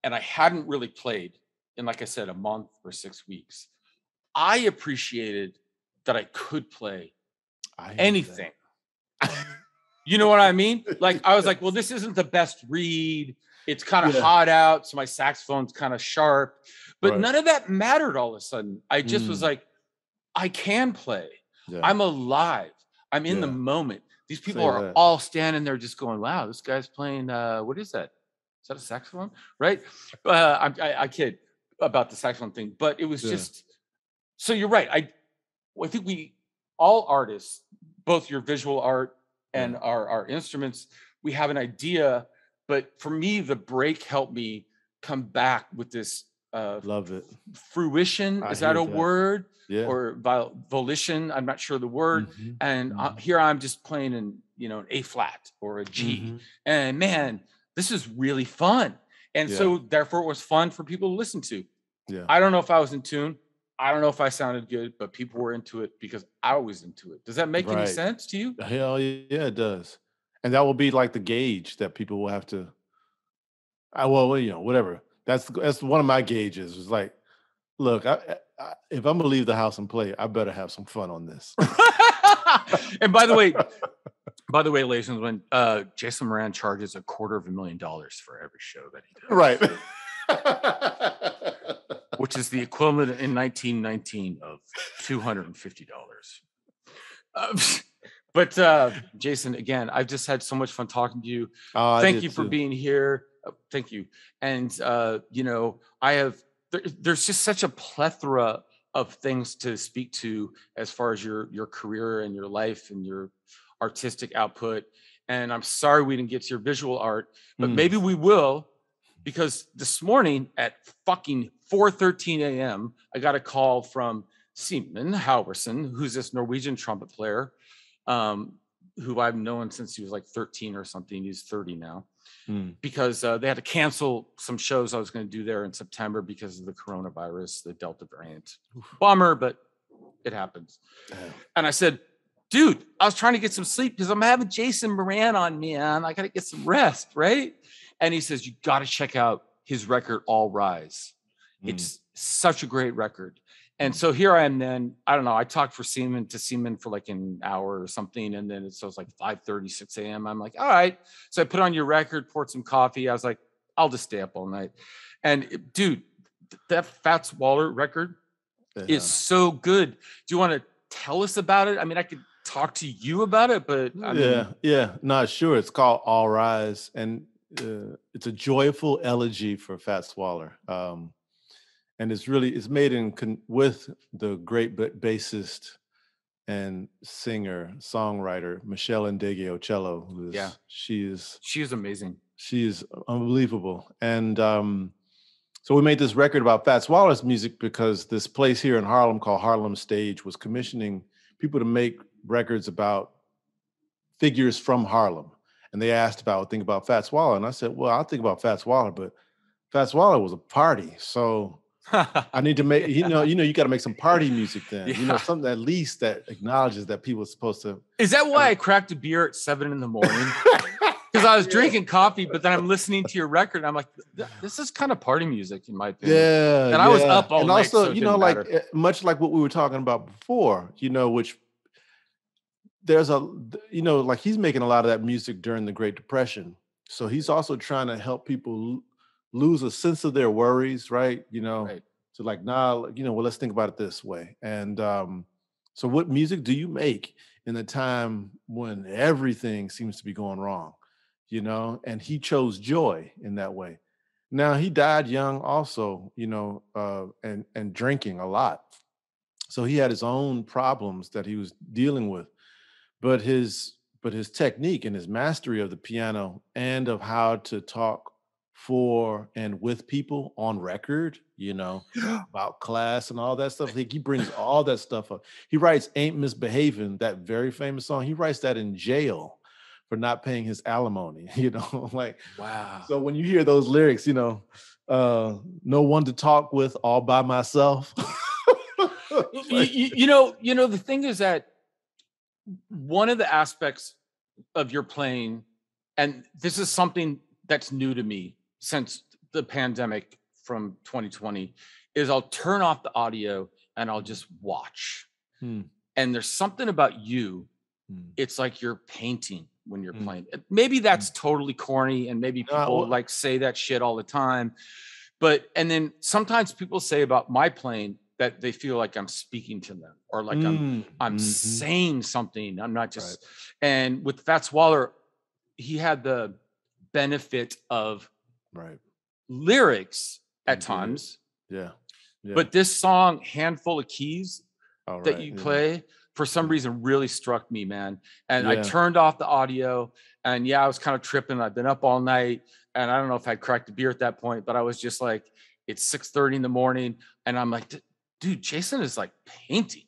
and i hadn't really played in like i said a month or six weeks. I appreciated that i could play I anything you know what i mean? Like i was like well this isn't the best read. It's kind of Yeah. hot out so my saxophone's kind of sharp. But Right. none of that mattered all of a sudden. I just was Mm. like i can play. Yeah. i'm alive. I'm in the moment. These people Say are that. all standing there just going wow this guy's playing uh what is that? Is that a saxophone? Right? Uh I, I, I kid about the saxophone thing but it was Yeah. just so you're right. I i think we all artists both your visual art and our our instruments we have an idea but for me the break helped me come back with this uh love it. fruition I is that a that. word Yeah. or vol- volition i'm not sure the word Mhm, and uh, Mhm. here i'm just playing in you know an a flat or a G. mhm. and man this is really fun and Yeah. so therefore it was fun for people to listen to Yeah. i don't know if i was in tune i don't know if i sounded good but people were into it because i was into it does that make any sense to you Hell yeah, it does. And that will be like the gauge that people will have to. I well, you know, whatever. That's that's one of my gauges. Is like, look, I, I, if I'm gonna leave the house and play, I better have some fun on this. and by the way by the way ladies and gentlemen uh jason moran charges a quarter of a million dollars for every show that he does right. which is the equivalent in 1919 of $250. Uh, but uh, Jason, again, I've just had so much fun talking to you. Oh, Thank you for too. being here. Uh, thank you. And, uh, you know, I have, there, there's just such a plethora of things to speak to as far as your your career and your life and your artistic output. And I'm sorry we didn't get to your visual art, but Mm. maybe we will because this morning at fucking 4:13 a.m. I got a call from Simon Halverson, who's this Norwegian trumpet player, um, who I've known since he was like 13 or something. He's 30 now Mm. because uh, they had to cancel some shows I was going to do there in September because of the coronavirus, the Delta variant. Bummer, but it happens. And I said, dude, I was trying to get some sleep because I'm having Jason Moran on, man. I got to get some rest, right? And he says, you got to check out his record, All Rise. Mm. It's such a great record. And so here I am then, I don't know, I talked for Seaman to Seaman for like an hour or something. And then it so it's like 5 30, 6 a.m. I'm like, all right. So I put on your record, poured some coffee. I was like, I'll just stay up all night. And it- dude, th- that Fats Waller record Yeah. is so good. Do you want to tell us about it? I mean, I could talk to you about it, but I mean, yeah, yeah, not sure. It's called All Rise, and uh, it's a joyful elegy for Fats Waller. Um, and it's really it's made in con- with the great ba- bassist and singer songwriter Meshell Ndegeocello. who is Yeah. she is she is amazing. she is unbelievable. And um, so we made this record about Fats Waller's music because this place here in Harlem called Harlem Stage was commissioning people to make records about figures from Harlem. And they asked about think about Fats Waller. And I said, well, I'll think about Fats Waller, but Fats Waller was a party. So I need to make, you know, you know, you got to make some party music then. You know, something at least that acknowledges that people are supposed to is that why I cracked a beer at seven in the morning? Because I was drinking coffee, but then I'm listening to your record. And I'm like, this is kind of party music, in my opinion. Yeah, And I was up all and night, also, so you know, like matter. eh, much like what we were talking about before, you know, which there's a, you know, like he's making a lot of that music during the Great Depression, so he's also trying to help people lose a sense of their worries, right? You know, Right. to like, nah, you know, well, let's think about it this way. And um, so, what music do you make in a time when everything seems to be going wrong? You know, and he chose joy in that way. Now he died young, also, you know, uh, and and drinking a lot. So he had his own problems that he was dealing with, but his but his technique and his mastery of the piano and of how to talk for and with people on record, you know, about class and all that stuff. Like he brings all that stuff up. He writes "Ain't Misbehaving," that very famous song. He writes that in jail for not paying his alimony. You know, like Wow. so when you hear those lyrics, you know, uh, no one to talk with, all by myself. you, you- you know, you know, the thing is that one of the aspects of your playing, and this is something that's new to me since the pandemic from 2020, is I'll turn off the audio and I'll just watch. Hmm. And there's something about you, Hmm. it's like you're painting when you're Mm. playing. Maybe that's totally corny, and maybe people like say that shit all the time. But and then sometimes people say about my playing that they feel like I'm speaking to them or like I'm Mm, I'm mhm. saying something. I'm not just and with Fats Waller, he had the benefit of right. lyrics at did. times. Yeah. yeah. But this song, Handful of Keys, that right, you yeah. play for some reason really struck me, man. And I turned off the audio and yeah, I was kind of tripping. I've been up all night and I don't know if I'd cracked a beer at that point, but I was just like, it's 6:30 in the morning. And I'm like, dude, Jason is like painting.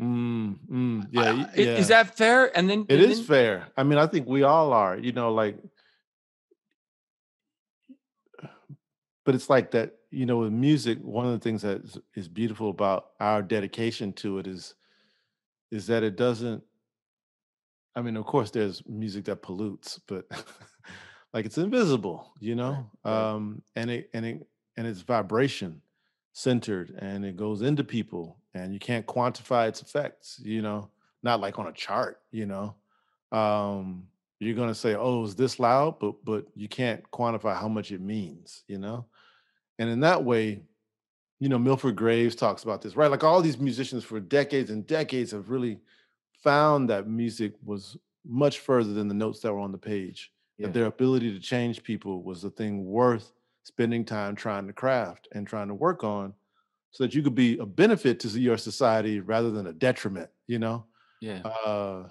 Mm, mm, yeah, I- y- i- Is that fair? And then It and is then- fair. I mean, I think we all are, you know, like, but it's like that, you know, with music, one of the things that is, is beautiful about our dedication to it is, is that it doesn't, I mean, of course, there's music that pollutes, but like it's invisible, you know, right. um, and it, and it, and it's vibration centered and it goes into people and you can't quantify its effects, you know, not like on a chart, you know. Um, you're gonna say, "Oh, is this loud?" But but you can't quantify how much it means, you know. And in that way, you know, Milford Graves talks about this, right? Like all these musicians for decades and decades have really found that music was much further than the notes that were on the page. Yeah. That their ability to change people was the thing worth spending time trying to craft and trying to work on so that you could be a benefit to your society rather than a detriment, you know? yeah. uh,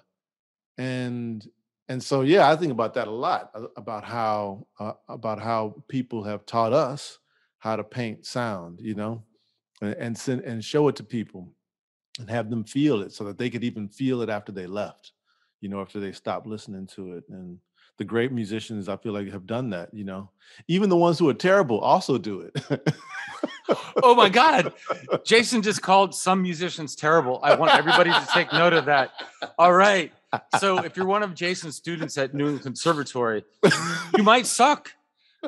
and and so yeah i think about that a lot uh, about how uh, about how people have taught us how to paint sound you know and and, send, and show it to people and have them feel it so that they could even feel it after they left you know after they stopped listening to it and the great musicians i feel like have done that you know even the ones who are terrible also do it oh my God. Jason just called some musicians terrible. I want everybody to take note of that. All right. So if you're one of Jason's students at New England Conservatory, you might suck.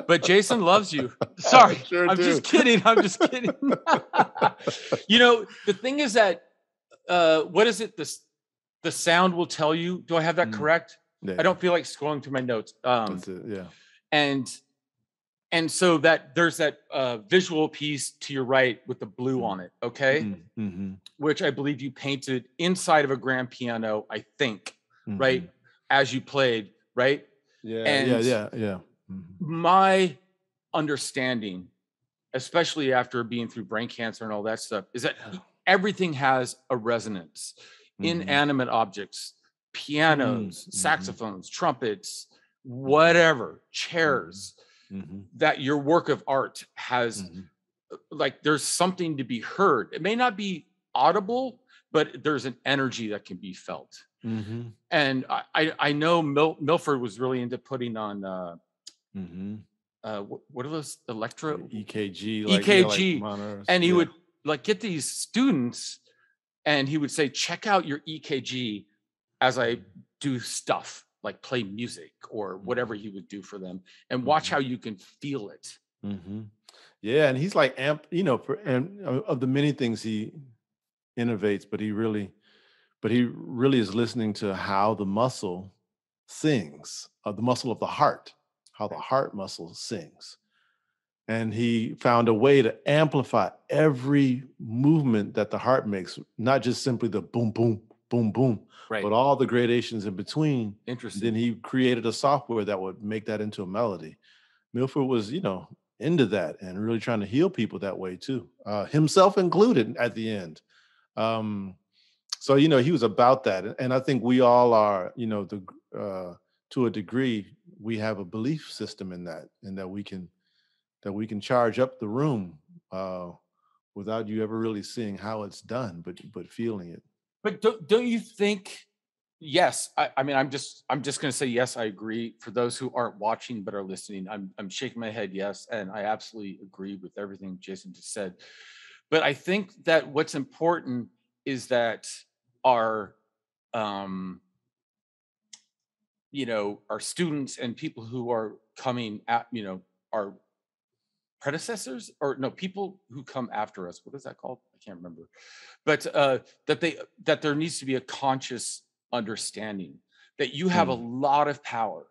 But Jason loves you. Sorry, Sure I'm do. just kidding. I'm just kidding. you know, the thing is that uh, what is it? This the sound will tell you. Do I have that Mm. correct? Yeah, I don't feel like scrolling through my notes. Um, That's it. Yeah. and and so that there's that uh, visual piece to your right with the blue Mm. on it. Okay, Mm-hmm. which I believe you painted inside of a grand piano. I think right as you played. Right. Mm-hmm. Yeah. And- yeah. Yeah. Yeah. Mhm. my understanding, especially after being through brain cancer and all that stuff, is that everything has a resonance. Mhm. Inanimate objects, pianos, mhm. saxophones, trumpets, whatever, chairs, Mhm. that your work of art has Mhm. like there's something to be heard. It may not be audible, but there's an energy that can be felt. Mhm. And I, I, I know Mil- Milford was really into putting on uh, Mhm. uh, what, what are those electro EKG. Like, yeah, like EKG, monitors, and he yeah. would like get these students and he would say check out your ekg as i do stuff like play music or whatever he would do for them and watch Mhm. how you can feel it hmm Yeah, and he's like amp, you know, for, and uh, of the many things he innovates, but he really, but he really is listening to how the muscle sings, uh, the muscle of the heart, how the heart muscle sings, and he found a way to amplify every movement that the heart makes, not just simply the boom, boom, boom, boom, right. but all the gradations in between. Interesting then he created a software that would make that into a melody. Milford was, you know, into that and really trying to heal people that way too, uh, himself included at the end. Um, so you know, he was about that, and- and I think we all are, you know, the uh, to a degree, we have a belief system in that, and that we can that we can charge up the room uh, without you ever really seeing how it's done, but but feeling it. but don't, don't you think yes I, I mean i'm just i'm just going to say yes i agree for those who aren't watching but are listening i'm i'm shaking my head yes and i absolutely agree with everything jason just said but i think that what's important is that our um you know our students and people who are coming at you know our predecessors or no people who come after us what is that called? I can't remember. But uh that they that there needs to be a conscious understanding that you have a lot of power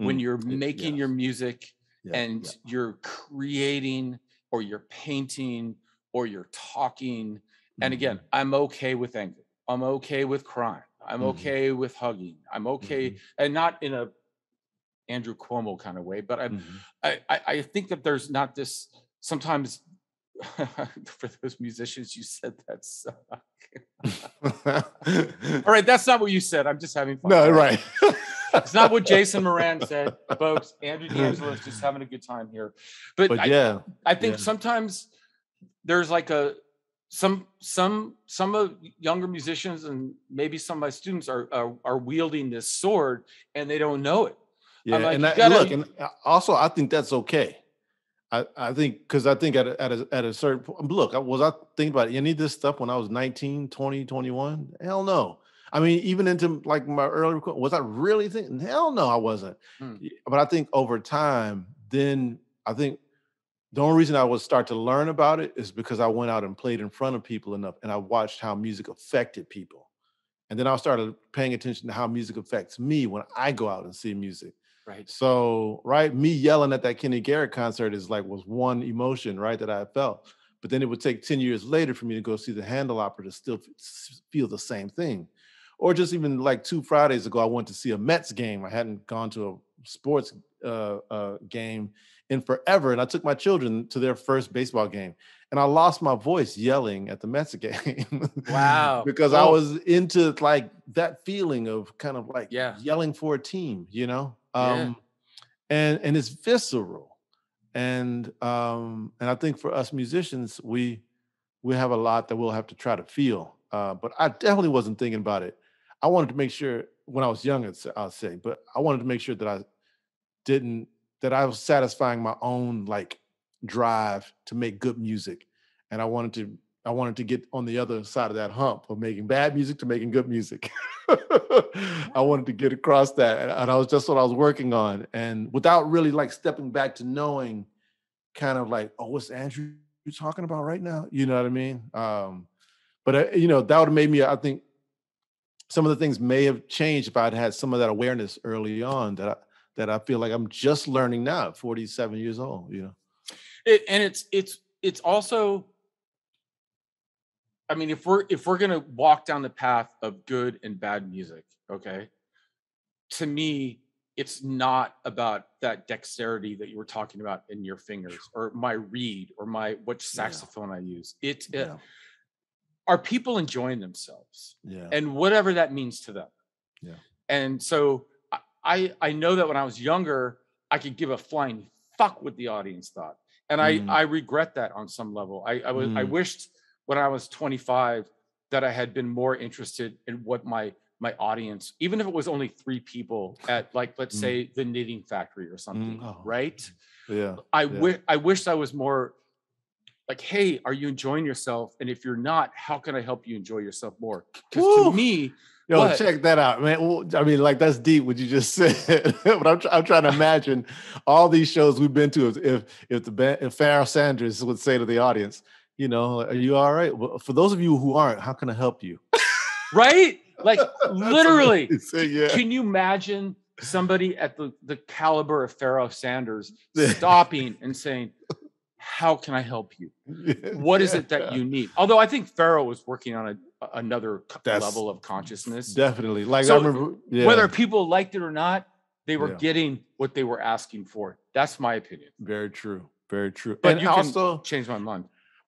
when Mm, you're making your music Yeah, and yeah. you're creating or you're painting or you're talking. And again Mhm. i'm okay with anger. I'm okay with crying i'm Mhm. okay with hugging i'm okay Mhm. and not in a andrew cuomo kind of way but i'm Mhm. I, I I think that there's not this sometimes for those musicians you said that suck. All right, that's not what you said. I'm just having fun. no, right. It's not what Jason Moran said, folks. Andrew D'Angelo is just having a good time here. But, But I, yeah, I think yeah. sometimes there's like a some some some of younger musicians and maybe some of my students are are, are wielding this sword and they don't know it. yeah. like, and I, gotta- look, and uh, also I think that's okay. I, I think because I think at a, at a at a certain point, look, I was I thinking about any of this stuff when I was 19, 20, 21? Hell no. I mean, even into like my early was I really thinking? Hell no, I wasn't. Hmm. But I think over time, then I think the only reason I would start to learn about it is because I went out and played in front of people enough and I watched how music affected people. And then I started paying attention to how music affects me when I go out and see music. Right. So, right, me yelling at that Kenny Garrett concert is like was one emotion, right, that I felt. But then it would take 10 years later for me to go see the Handel opera to still feel the same thing. Or just even like two Fridays ago, I went to see a Mets game. I hadn't gone to a sports uh, uh, game in forever. And I took my children to their first baseball game. And I lost my voice yelling at the Mets game. Wow. because I Oh. was into like that feeling of kind of like Yeah. yelling for a team, you know? Yeah. Um and and it's visceral. And um and I think for us musicians, we we have a lot that we'll have to try to feel. Uh, but I definitely wasn't thinking about it. I wanted to make sure when I was young, I'll say, but I wanted to make sure that I didn't that I was satisfying my own like drive to make good music, and I wanted to I wanted to get on the other side of that hump of making bad music to making good music. I wanted to get across that, and, I was just what I was working on, and without really like stepping back to knowing, kind of like, oh, what's Andrew talking about right now? You know what I mean? Um, but uh, you know that would have made me. I think some of the things may have changed if I'd had some of that awareness early on that I, that I feel like I'm just learning now at 47 years old. You know, it, and it's it's it's also I mean, if we're if we're gonna walk down the path of good and bad music, okay, to me, it's not about that dexterity that you were talking about in your fingers or my reed or my which saxophone yeah. I use. It, it yeah. are people enjoying themselves, yeah, and whatever that means to them, yeah. And so I I know that when I was younger, I could give a flying fuck what the audience thought, and I mm. I regret that on some level. I I was mm. I wished when I was 25 that I had been more interested in what my my audience, even if it was only three people at like let's mm. say the knitting factory or something, mm. oh. right? Yeah. I yeah. wish I wish I was more like, hey, are you enjoying yourself? And if you're not, how can I help you enjoy yourself more? Because to me, Yo, what? check that out, man. I mean, like that's deep what you just said. but I'm, I'm trying to imagine all these shows we've been to. If if the if Pharoah Sanders would say to the audience, you know, are you all right? Well, for those of you who aren't, how can I help you? right? Like literally. yeah. Can you imagine somebody at the, the caliber of Pharoah Sanders stopping and saying, How can I help you? What is it that you need? Although I think Pharoah was working on a, another That's level of consciousness. Definitely. Like so, I remember yeah. whether people liked it or not, they were yeah. getting what they were asking for. That's my opinion. Very true. Very true. But and you also change my mind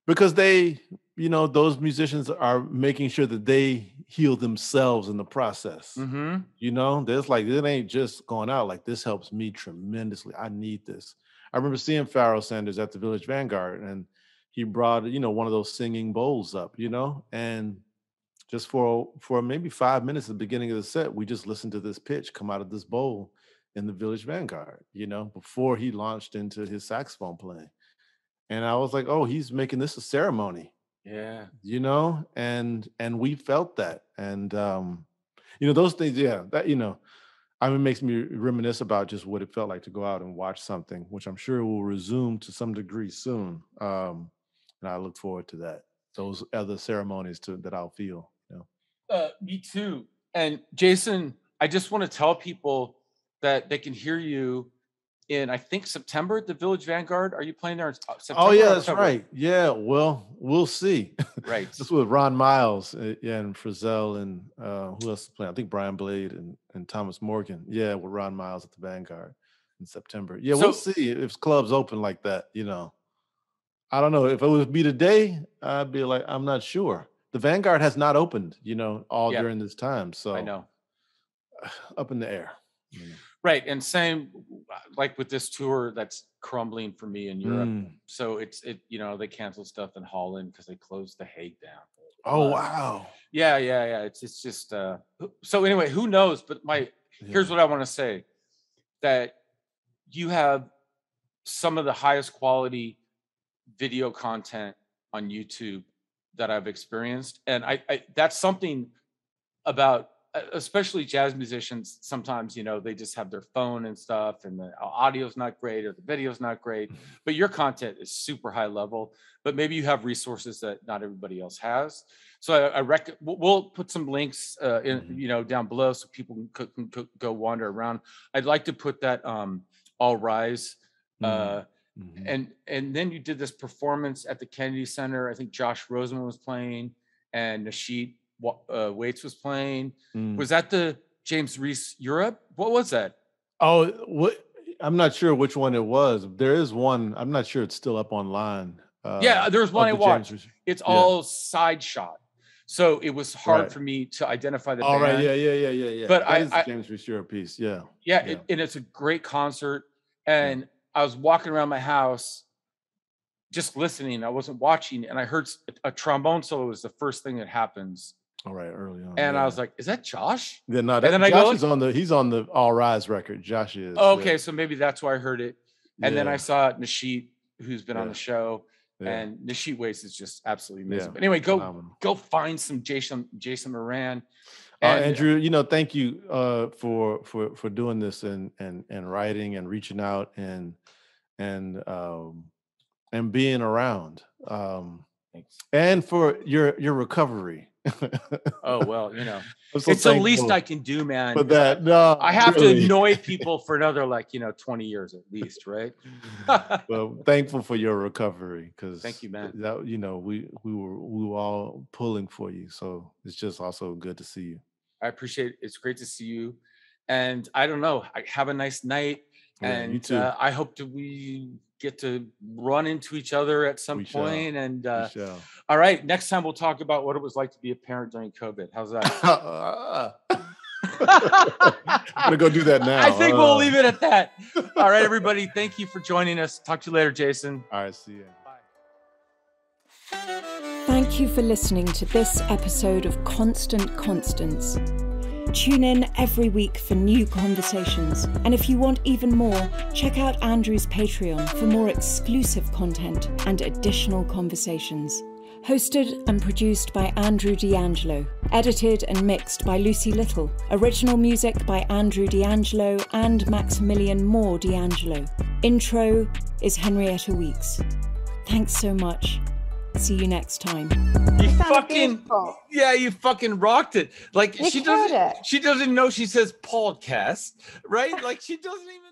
because they you know those musicians are making sure that they heal themselves in the process mm-hmm. you know there's like it ain't just going out like this helps me tremendously i need this i remember seeing Pharoah Sanders at the village vanguard and he brought you know one of those singing bowls up you know and just for for maybe five minutes at the beginning of the set we just listened to this pitch come out of this bowl in the village vanguard you know before he launched into his saxophone playing and I was like, oh, he's making this a ceremony. Yeah. You know, and and we felt that. And um, you know, those things, yeah, that you know, I mean, it makes me reminisce about just what it felt like to go out and watch something, which I'm sure will resume to some degree soon. Um, and I look forward to that. Those other ceremonies to that I'll feel. Uh, me too. And Jason, I just want to tell people that they can hear you in I think September at the Village Vanguard. Are you playing there? Uh, oh yeah, that's right. Yeah, well, we'll see. Right. this with Ron Miles uh, and Frisell and uh, who else is playing? I think Brian Blade and, and Thomas Morgan. Yeah, with Ron Miles at the Vanguard in September. Yeah, so, we'll see if clubs open like that. You know, I don't know if it would be today. I'd be like, I'm not sure. The Vanguard has not opened. You know, all yeah, during this time. So I know. Up in the air. You know. Right. And same uh, like with this tour that's crumbling for me in Europe. Mm. So it's it, you know, they canceled stuff in Holland because they closed the Hague down. Oh wow. Yeah, yeah, yeah. It's it's just uh so anyway, who knows? But my yeah. here's what I want to say that you have some of the highest quality video content on YouTube that I've experienced. And I, I that's something about especially jazz musicians sometimes you know they just have their phone and stuff and the audio's not great or the video's not great mm-hmm. but your content is super high level but maybe you have resources that not everybody else has so i, I rec- we'll put some links uh, in mm-hmm. you know down below so people can, can, go wander around i'd like to put that um all rise uh, mm-hmm. Mm-hmm. and and then you did this performance at the kennedy center i think josh roseman was playing and Nasheet uh, Waits was playing. Mm. Was that the James Reese Europe? What was that? Oh, what? I'm not sure which one it was. There is one. I'm not sure it's still up online. Uh, yeah, there's one I watched. James, it's yeah. all side shot, so it was hard right. for me to identify the. All band. right, yeah, yeah, yeah, yeah, yeah. But that I, is I, James Reese Europe piece. Yeah, yeah, yeah. It, and it's a great concert. And. I was walking around my house, just listening. I wasn't watching, and I heard a trombone solo was the first thing that happens all right, early on. And yeah. I was like, "Is that Josh?" Yeah, no, that, and then Josh I go, is on the he's on the All Rise record. Josh is. Oh, okay, yeah. so maybe that's why I heard it. And yeah. then I saw Nasheet, who's been on the show, and Nasheet Waits is just absolutely amazing. But anyway, go go find some Jason Jason Moran. Uh, Andrew, you know, thank you uh, for for for doing this and and and writing and reaching out and and um, and being around, um, Thanks. and for your your recovery. Oh well, you know, so it's the least I can do, man. for that. No, I have to annoy people for another like you know 20 years at least, right? well, thankful for your recovery because Thank you, man. That you know, we we were we were all pulling for you, so it's just also good to see you. I appreciate it. It's great to see you. And I don't know, I have a nice night. Yeah, and you too. Uh, I hope that we get to run into each other at some We shall. point. And uh, all right, next time we'll talk about what it was like to be a parent during COVID. How's that? I'm gonna go do that now. I think we'll Uh, leave it at that. All right, everybody. Thank you for joining us. Talk to you later, Jason. All right, see you. Thank you for listening to this episode of Constant Constance. Tune in every week for new conversations. And if you want even more, check out Andrew's Patreon for more exclusive content and additional conversations. Hosted and produced by Andrew D'Angelo. Edited and mixed by Lucy Little. Original music by Andrew D'Angelo and Maximilian Moore D'Angelo. Intro is Henrietta Weeks. Thanks so much. See you next time. You fucking beautiful. yeah, you fucking rocked it. Like You she doesn't it. she doesn't know she says podcast, right? Like she doesn't even